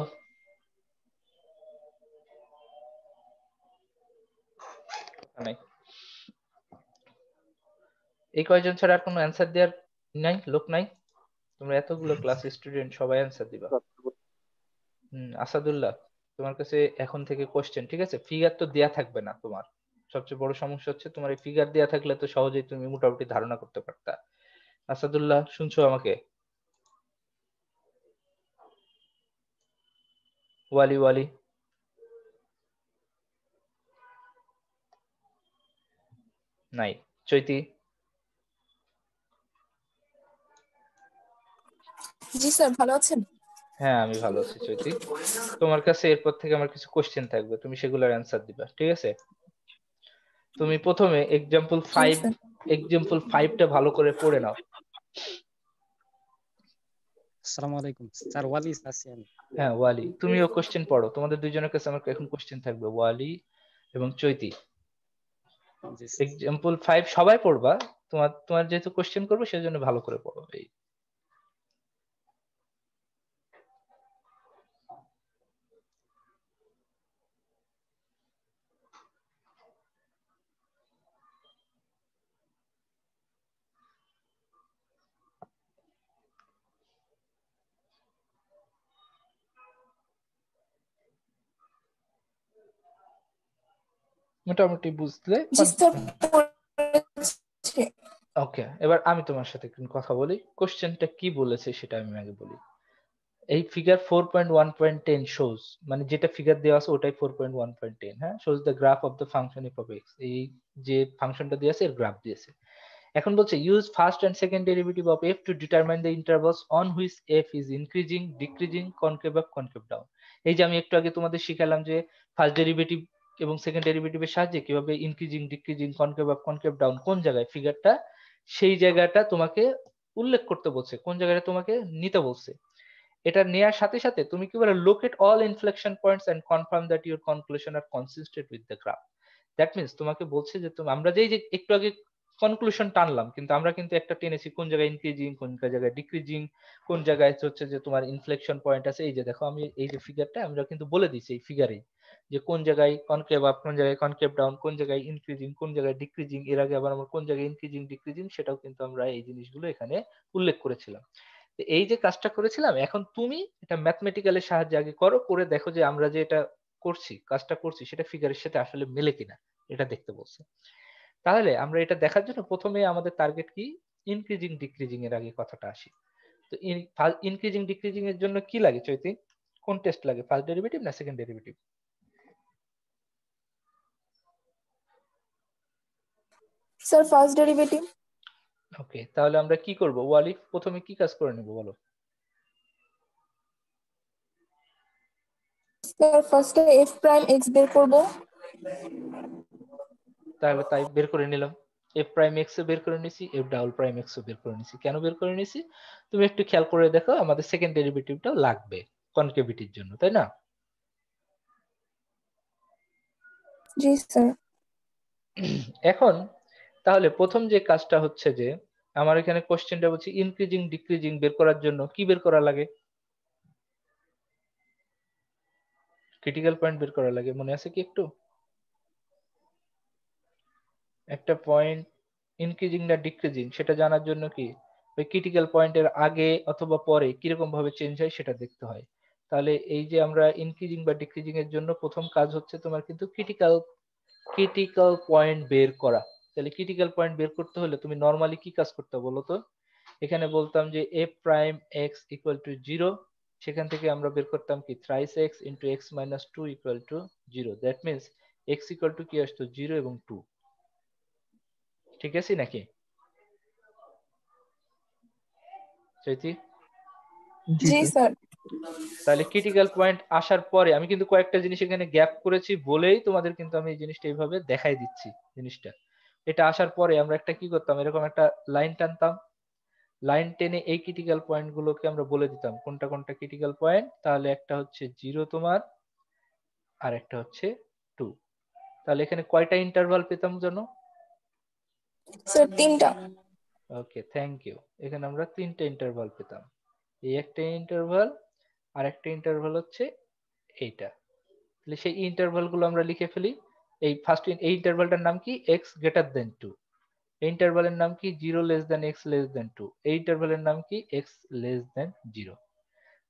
এই কয়জন ছাড়া আর কোনো অ্যান্সার দেওয়ার নাই? লোক নাই? তোমরা এতগুলো ক্লাস স্টুডেন্ট সবাই অ্যান্সার দিবা। হুম আসাদুল্লাহ তোমার কাছে এখন থেকে কোশ্চেন ঠিক আছে? ফিগার তো দেয়া থাকবে না তোমার। সবচেয়ে বড় সমস্যা হচ্ছে তোমার এই ফিগার দেয়া থাকলে তো সহজেই তুমি মোটামুটি ধারণা করতে পারতা। আসাদুল্লাহ শুনছো আমাকে? ওয়ালি ওয়ালি। নাই চৈতি। জি স্যার ভালো আছেন? হ্যাঁ আমি ভালো আছি চৈতি। তোমার কাছে এরপর থেকে আমার কিছু কোশ্চেন থাকবে তুমি সেগুলোর অ্যান্সার দিবা ঠিক আছে? তুমি প্রথমে এক্সাম্পল ফাইভ। এক্সাম্পল ফাইভটা ভালো করে পড়ে নাও। আসসালামু আলাইকুম। স্যার ওয়ালি আছি আমি হ্যাঁ ওয়ালি। তুমিও কোশ্চেন পড়ো। তোমাদের দুইজনের কাছে আমার এখন কোশ্চেন থাকবে ওয়ালি এবং চৈতি। এক্সাম্পল ফাইভ সবাই পড়বা। তোমার তোমার যেহেতু কোশ্চেন করবে সেজন্য ভালো করে পড়ো। এই মোটামুটি বুঝলে। ওকে এবার আমি তোমার সাথে কথা বলি। কোশ্চেনটা কি বলেছে সেটা আমি আগে বলি। এই figure four point one point ten shows মানে যেটা ফিগার দেওয়া আছে ওটাই four point one point ten হ্যাঁ? Shows the graph of the function f of x এই যে ফাংশনটা দিয়ে আছে এর গ্রাফ দিয়েছে। এখন বলছে use first and second derivative of f to determine the intervals on which f is increasing decreasing concave up concave down এই যে আমি একটু আগে তোমাদের শিখালাম যে ফার্স্ট ডেরিভেটিভ এবং সেকেন্ড ডেরিভেটিভের সাহায্যে কীভাবে increasing decreasing concave up concave down কোন জায়গায় ফিগারটা সেই জায়গাটা তোমাকে উল্লেখ করতে বলছে, কোন জায়গাটা তোমাকে নিতে বলছে। এটা নেয়ার সাথে সাথে তুমি কি বলে locate all inflection points and confirm that your conclusion are consistent with the graph that means তোমাকে বলছে যে তুমি, আমরা যেই যে একটু আগে কনক্লুশন টানলাম কিন্তু আমরা কিন্তু একটা টেনেছি কোন জায়গায় ইনক্রিজিং কোন জায়গায় ডিক্রিজিং কোন জায়গায় হচ্ছে যে তোমার ইনফ্লেকশন পয়েন্ট আছে, এই যে দেখো আমি এই যে ফিগারটা আমরা কিন্তু বলে দিছি এই ফিগারেই যে কোন জায়গায় কনকেভ আপ কোন জায়গায় কনকেভ ডাউন কোন জায়গায় ইনক্রিজিং কোন জায়গায় ডিক্রিজিং এর আগে আবার আমরা কোন জায়গায় ইনক্রিজিং ডিক্রিজিং সেটাও কিন্তু আমরা এই জিনিসগুলো এখানে উল্লেখ করেছিলাম। এই যে কাজটা করেছিলাম, এখন তুমি এটা ম্যাথমেটিক্যালের সাহায্যে আগে করো, করে দেখো যে আমরা যে এটা করছি, কাজটা করছি, সেটা ফিগারের সাথে আসলে মেলে কিনা, এটা দেখতে বলছে। তাহলে আমরা এটা দেখার জন্য প্রথমে আমাদের টার্গেট কি? ইনক্রিজিং ডিক্রিজিং এর আগে কথাটা আসি। তো ইনক্রিজিং ডিক্রিজিং এর জন্য কি লাগে, চৈতি? কোন টেস্ট লাগে ফার্স্ট ডেরিভেটিভ না second derivative sir first derivative okay তাহলে আমরা কি করব? ওয়ালি প্রথমে কি কাজ করে নেব বলো? স্যার ফার্স্টে এফ প্রাইম এক্স বের করব। তাহলে তাই বের করে নিলাম। এফ প্রাইম এক্স বের করে নিছি এফ ডাবল প্রাইম এক্স বের করে নিছি। কেন বের করে নিছি? তুমি একটু খেয়াল করে দেখো আমাদের সেকেন্ড ডেরিভেটিভটাও লাগবে কনকেভিটির জন্য তাই না? জি স্যার এখন তাহলে প্রথম যে কাজটা হচ্ছে যে, আমার এখানে কোশ্চেনটা বলছি ইনক্রিজিং ডিক্রিজিং বের করার জন্য কি বের করা লাগে? ক্রিটিক্যাল পয়েন্ট বের করা লাগে, মনে আছে কি একটু? একটা পয়েন্ট ইনক্রিজিং না ডিক্রিজিং সেটা জানার জন্য কি? ওই ক্রিটিক্যাল পয়েন্টের আগে অথবা পরে কীরকম ভাবে চেঞ্জ হয় সেটা দেখতে হয়। তাহলে এই যে আমরা ইনক্রিজিং বা ডিক্রিজিং এর জন্য প্রথম কাজ হচ্ছে তোমার কিন্তু ক্রিটিক্যাল ক্রিটিক্যাল পয়েন্ট বের করা। তাহলে ক্রিটিক্যাল পয়েন্ট বের করতে হলে তুমি নর্মালি কি কাজ করতে বলো তো? এখানে বলতাম যে a prime x equal to zero সেখান থেকে আমরা বের করতাম কি thrice x into x minus two equal to zero that means x equal to কি আসতো? জিরো এবং টু ঠিক আছে নাকি? চৈতি? জি স্যার তাহলে ক্রিটিক্যাল পয়েন্ট আসার পরে আমি কিন্তু কয়েকটা জিনিস এখানে গ্যাপ করেছি বলেই তোমাদের কিন্তু আমি এই জিনিসটা এইভাবে দেখাই দিচ্ছি জিনিসটা। এটা আসার পরে আমরা একটা কি করতাম? এরকম একটা লাইন টানতাম। লাইন টেনে এই ক্রিটিক্যাল পয়েন্ট গুলোকে আমরা বলে দিতাম। কোনটা কোনটা ক্রিটিক্যাল পয়েন্ট তাহলে একটা হচ্ছে জিরো তোমার আর একটা হচ্ছে টু তাহলে এখানে কয়টা ইন্টারভাল পেতাম জানো? স্যার তিনটা। ওকে থ্যাংক ইউ এখানে আমরা তিনটা ইন্টারভাল পেতাম। এই একটা ইন্টারভাল আর একটা ইন্টারভাল হচ্ছে এইটা। তাহলে সেই ইন্টারভালগুলো আমরা লিখে ফেলি। এই ফার্স্ট এই ইন্টারভালটার নাম কি? এক্স গ্রেটার দেন টু এই ইন্টারভালের নাম কি? Zero less than x less than two এই ইন্টারভালের নাম কি? এক্স লেস দেন জিরো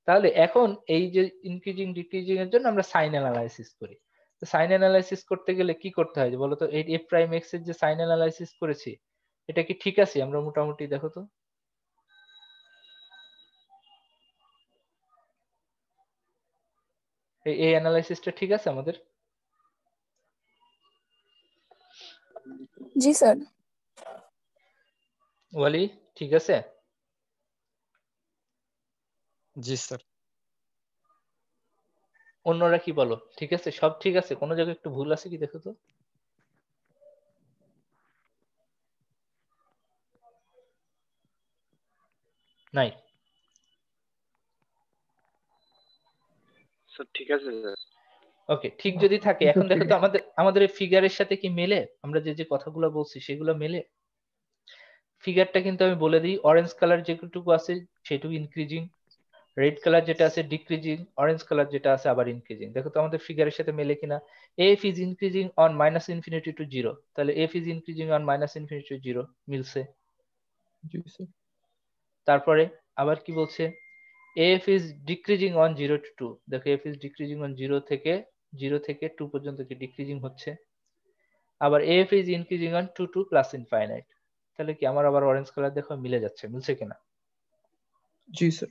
তাহলে এখন এই যে ইনক্রিজিং ডিক্রিজিং এর জন্য আমরা সাইন অ্যানালাইসিস করি। তো সাইন অ্যানালাইসিস করতে গেলে কি করতে হয়? বলো তো এই এফ প্রাইম এক্সের যে সাইন অ্যানালাইসিস করেছি, এটা কি ঠিক আছে? আমরা মোটামুটি দেখো তো। এই অ্যানালাইসিসটা ঠিক আছে আমাদের? জি স্যার। ওয়ালি ঠিক আছে? জি স্যার। অন্যরা কি বলো? ঠিক আছে? সব ঠিক আছে? কোনো জায়গায় একটু ভুল আছে কি দেখো তো? নাই। স্যার ঠিক আছে স্যার। ওকে ঠিক যদি থাকে এখন দেখো তো আমাদের আমাদের এই ফিগারের সাথে কি মেলে? আমরা যে যে কথাগুলো বলছি সেগুলো মেলে? ফিগারটা কিন্তু আমি বলে দিই অরেঞ্জ কালার যেটুকু আছে সেটুকু ইনক্রিজিং রেড কালার যেটা আছে ডিক্রিজিং অরেঞ্জ কালার যেটা আছে আবার ইনক্রিজিং দেখো তো আমাদের ফিগারের সাথে মেলে কিনা? F is increasing on minus infinity to zero তাহলে f is increasing on minus infinity to zero মিলছে। তারপরে আবার কি বলছে? F is decreasing on zero to two দেখো f is decreasing on zero থেকে জিরো থেকে টু পর্যন্ত কি ডিক্রিজিং হচ্ছে? আবার f is increasing on two to plus infinite তাহলে কি আমার আবার অরেঞ্জ কালার দেখো মিলে যাচ্ছে মিলছে কিনা? জি স্যার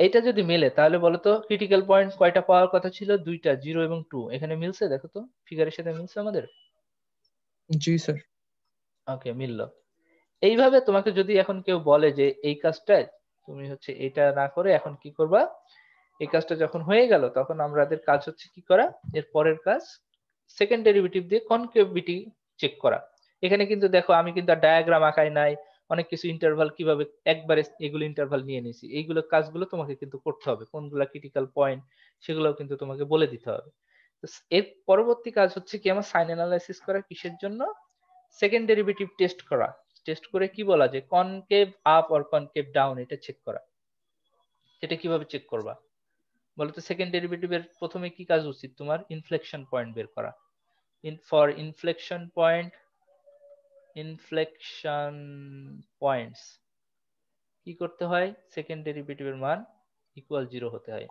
এটা যদি মিলে তাহলে বলো তো ক্রিটিক্যাল পয়েন্ট কয়টা পাওয়ার কথা ছিল? দুইটা জিরো এবং টু এখানে মিলছে? দেখো তো ফিগারের সাথে মিলছে আমাদের? জি স্যার ওকে মিললো। এইভাবে তোমাকে যদি এখন কেউ বলে যে এই কাজটায় তুমি হচ্ছে এটা না করে এখন কি করবা? এই কাজটা যখন হয়ে গেল, তখন আমাদের কাজ হচ্ছে কি করা? এর পরের কাজ সেকেন্ড ডেরিভেটিভ দিয়ে কনকেভিটি চেক করা। এখানে কিন্তু দেখো, আমি কিন্তু ডায়াগ্রাম আঁকাই নাই, অনেক কিছু ইন্টারভাল কীভাবে একবারে এগুলো ইন্টারভাল নিয়ে নিছি এইগুলো কাজগুলো তোমাকে কিন্তু করতে হবে। কোনগুলা ক্রিটিক্যাল পয়েন্ট সেগুলোও কিন্তু তোমাকে বলে দিতে হবে। এর পরবর্তী কাজ হচ্ছে কি? আমার সাইন অ্যানালাইসিস করা কিসের জন্য? সেকেন্ড ডেরিভেটিভ টেস্ট করা। টেস্ট করে কি বলা যে concave up or concave down এটা চেক করা। এটা কীভাবে চেক করবা? বলতো সেকেন্ড ডেরিভেটিভের প্রথমে কি কাজ উচিত? তোমার ইনফ্লেকশন পয়েন্ট বের করা। In for inflection point inflection points কি করতে হয়? সেকেন্ড ডেরিভেটিভের মান ইকুয়াল জিরো হতে হয়।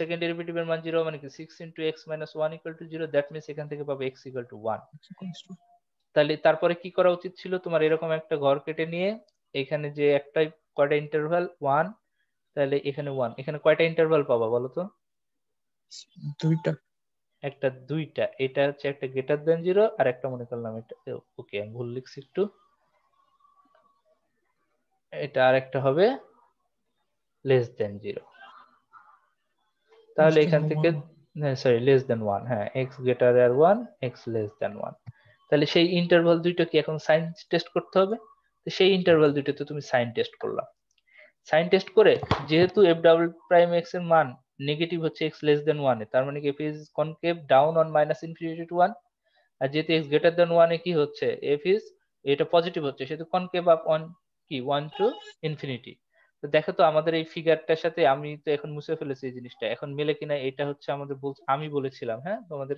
সেকেন্ড ডেরিভেটিভের মান জিরো মানে কি? Six into x minus one equal to zero that means এখান থেকে পাবে এক্স ইকুয়াল টু ওয়ান তাহলে তারপরে কি করা উচিত ছিল? তোমার এরকম একটা ঘর কেটে নিয়ে এখানে যে একটা কয়টা ইন্টারভাল ওয়ান তাহলে এখানে ওয়ান এখানে কয়টা ইন্টারভাল পাবা বলো তো? দুইটা। একটা দুইটা এটা হচ্ছে একটা গ্রেটার দেন জিরো আর একটা মনে করলাম এটা ওকে আমি ভুল লিখছি একটু। এটা আর একটা হবে লেস দেন জিরো তাহলে এখান থেকে সরি লেস দেন ওয়ান হ্যাঁ এক্স গ্রেটার আর one x less than one তাহলে সেই ইন্টারভাল দুইটা কি এখন সাইন টেস্ট করতে হবে? তো সেই ইন্টারভাল দুইটাতে তুমি সাইন টেস্ট করলাম। সাইন টেস্ট করে যেহেতু এফ ডাবল প্রাইম এক্সের মান নেগেটিভ হচ্ছে এক্স লেস দেন ওয়ানে তার মানে কি f is concave down on minus infinity to one আর যেহেতু এক্স গ্রেটার দেন ওয়ানে কি হচ্ছে? এফ ইজ এটা পজিটিভ হচ্ছে, সেহেতু কনকেভ আপ অন কি? ওয়ান টু ইনফিনিটি তো দেখো তো আমাদের এই ফিগারটার সাথে আমি তো এখন মুছে ফেলেছি এই জিনিসটা। এখন মেলে কিনা এটা হচ্ছে আমাদের আমি বলেছিলাম হ্যাঁ? তোমাদের,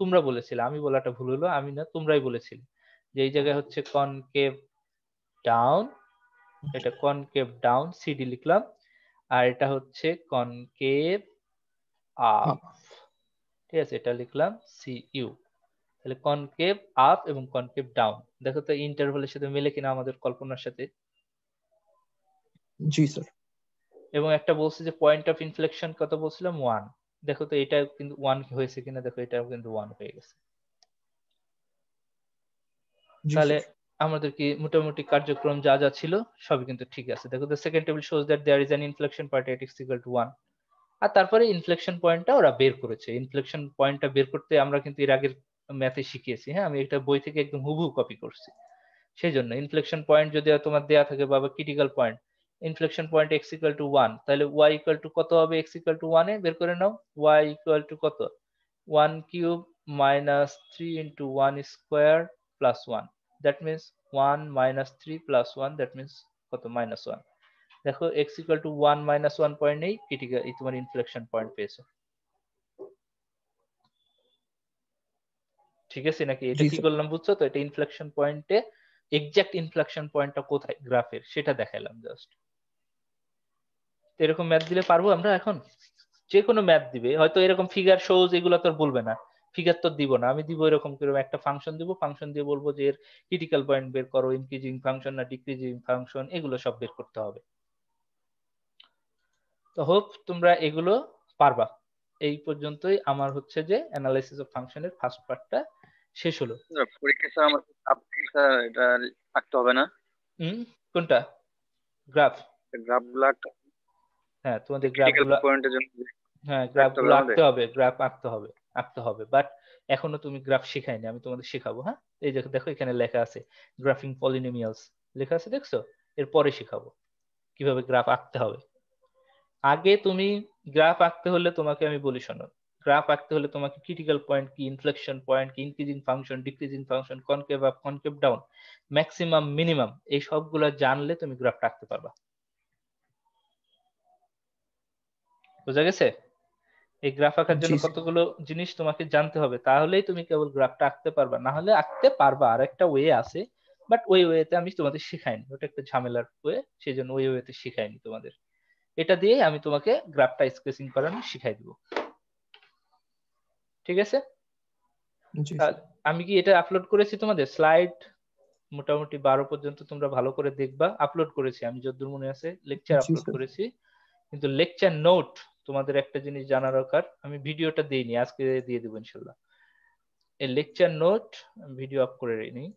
তোমরা বলেছিলে। আমি বলাটা ভুল হলো, আমি না, তোমরাই বলেছিলে। যে এই জায়গায় হচ্ছে কনকেভ ডাউন এটা কনকেভ ডাউন সিডি লিখলাম আর এটা হচ্ছে কনকেভ আপ ঠিক আছে এটা লিখলাম সি ইউ তাহলে কনকেভ আপ এবং কনকেভ ডাউন দেখো তো ইন্টারভালের সাথে মিলে কিনা আমাদের কল্পনার সাথে। জি স্যার এবং একটা বলছে যে পয়েন্ট অফ ইনফ্লেকশন কত বলছিলাম? ওয়ান দেখো তো এটা কিন্তু ওয়ান হয়েছে কিনা? দেখো এটাও কিন্তু ওয়ান হয়ে গেছে। তাহলে আমাদের কি মোটামুটি কার্যক্রম যা যা ছিল সবই কিন্তু ঠিক আছে। দেখো the second table shows that there is an inflection point at x equal to one আর তারপরে ইনফ্লেকশন পয়েন্টটা ওরা বের করেছে। ইনফ্লেকশন পয়েন্টটা বের করতে আমরা কিন্তু এর আগের ম্যাথে শিখিয়েছি। হ্যাঁ আমি এটা বই থেকে একদম হুবহু কপি করছি। সেই জন্য ইনফ্লেকশন পয়েন্ট যদি তোমার দেয়া থাকে বা critical point inflection point x equal to one তাহলে ওয়াই ইকুয়াল টু কত হবে? এক্স ইকুয়াল টু ওয়ানে বের করে নাও। ওয়াই ইকুয়াল টু কত? One cube minus three into one square plus one that means one minus three plus one that means কত? Minus one দেখো x equal to one minus one point নেই critical তোমার inflection point পেয়েছ। ঠিক আছে নাকি? এটা কি করলাম বুঝছ? তো এটা ইনফ্লেকশন পয়েন্টে এক্সাক্ট ইনফ্লেকশন পয়েন্টটা কোথায়? গ্রাফের সেটা দেখাইলাম জাস্ট এরকম ম্যাথ দিলে পারব আমরা এখন? যে কোনো ম্যাথ দিবে হয়তো এরকম ফিগার শোজ এগুলো তো বলবে না। ফিগার তো দিব না। আমি দিব এরকম করে একটা ফাংশন দিব। ফাংশন দিয়ে বলব যে এর ক্রিটিক্যাল পয়েন্ট বের করো ইনক্রিজিং ফাংশন না ডিক্রিজিং ফাংশন এগুলো সব বের করতে হবে। তো হোপ তোমরা এগুলো পারবা। এই পর্যন্তই আমার হচ্ছে যে অ্যানালাইসিস অফ ফাংশনের ফার্স্ট পার্টটা শেষ হলো। পরীক্ষা স্যার আমার স্যার এটা আঁকতে হবে না। হুম কোনটা? গ্রাফ গ্রাফ আঁকতে হ্যাঁ তোমাদের গ্রাফগুলো পয়েন্টের জন্য হ্যাঁ গ্রাফগুলো আঁকতে হবে গ্রাফ আঁকতে হবে। আঁকতে হবে। বাট এখনও তুমি গ্রাফ শেখাইনি আমি তোমাদের শেখাবো হ্যাঁ? এই দেখো দেখো এখানে লেখা আছে গ্রাফিং পলিনোমিয়ালস লেখা আছে, দেখছ? এরপরে শেখাবো, কীভাবে গ্রাফ আঁকতে হবে। আগে তুমি গ্রাফ আঁকতে হলে তোমাকে আমি বলি, শোনো গ্রাফ আঁকতে হলে তোমাকে ক্রিটিক্যাল পয়েন্ট কি ইনফ্লেকশন পয়েন্ট কি increasing function decreasing function concave up concave down maximum minimum এই সবগুলো জানলে তুমি গ্রাফটা আঁকতে পারবা। বোঝা গেছে? এই গ্রাফ আঁকার জন্য কতগুলো জিনিস তোমাকে জানতে হবে তাহলেই তুমি কেবল গ্রাফটা আঁকতে পারবা। না হলে আঁকতে পারবা আর একটা ওয়ে আছে বাট ওই ওয়েতে আমি তোমাদের শেখাইনি। ওটা একটা ঝামেলার ওয়ে সেই জন্য ওই ওয়েতে শেখাইনি তোমাদের। এটা দিয়ে আমি তোমাকে গ্রাফটা স্কেচিং করানো শিখাই দিব। ঠিক আছে? আমি কি এটা আপলোড করেছি তোমাদের? স্লাইড মোটামুটি বারো পর্যন্ত তোমরা ভালো করে দেখবা। আপলোড করেছি আমি যতদূর মনে আছে লেকচার আপলোড করেছি। কিন্তু লেকচার নোট তোমাদের একটা জিনিস জানা দরকার, আমি ভিডিওটা দিইনি, আজকে দিয়ে দেবো ইনশাল্লাহ। এর লেকচার নোট ভিডিও আপ করে নিই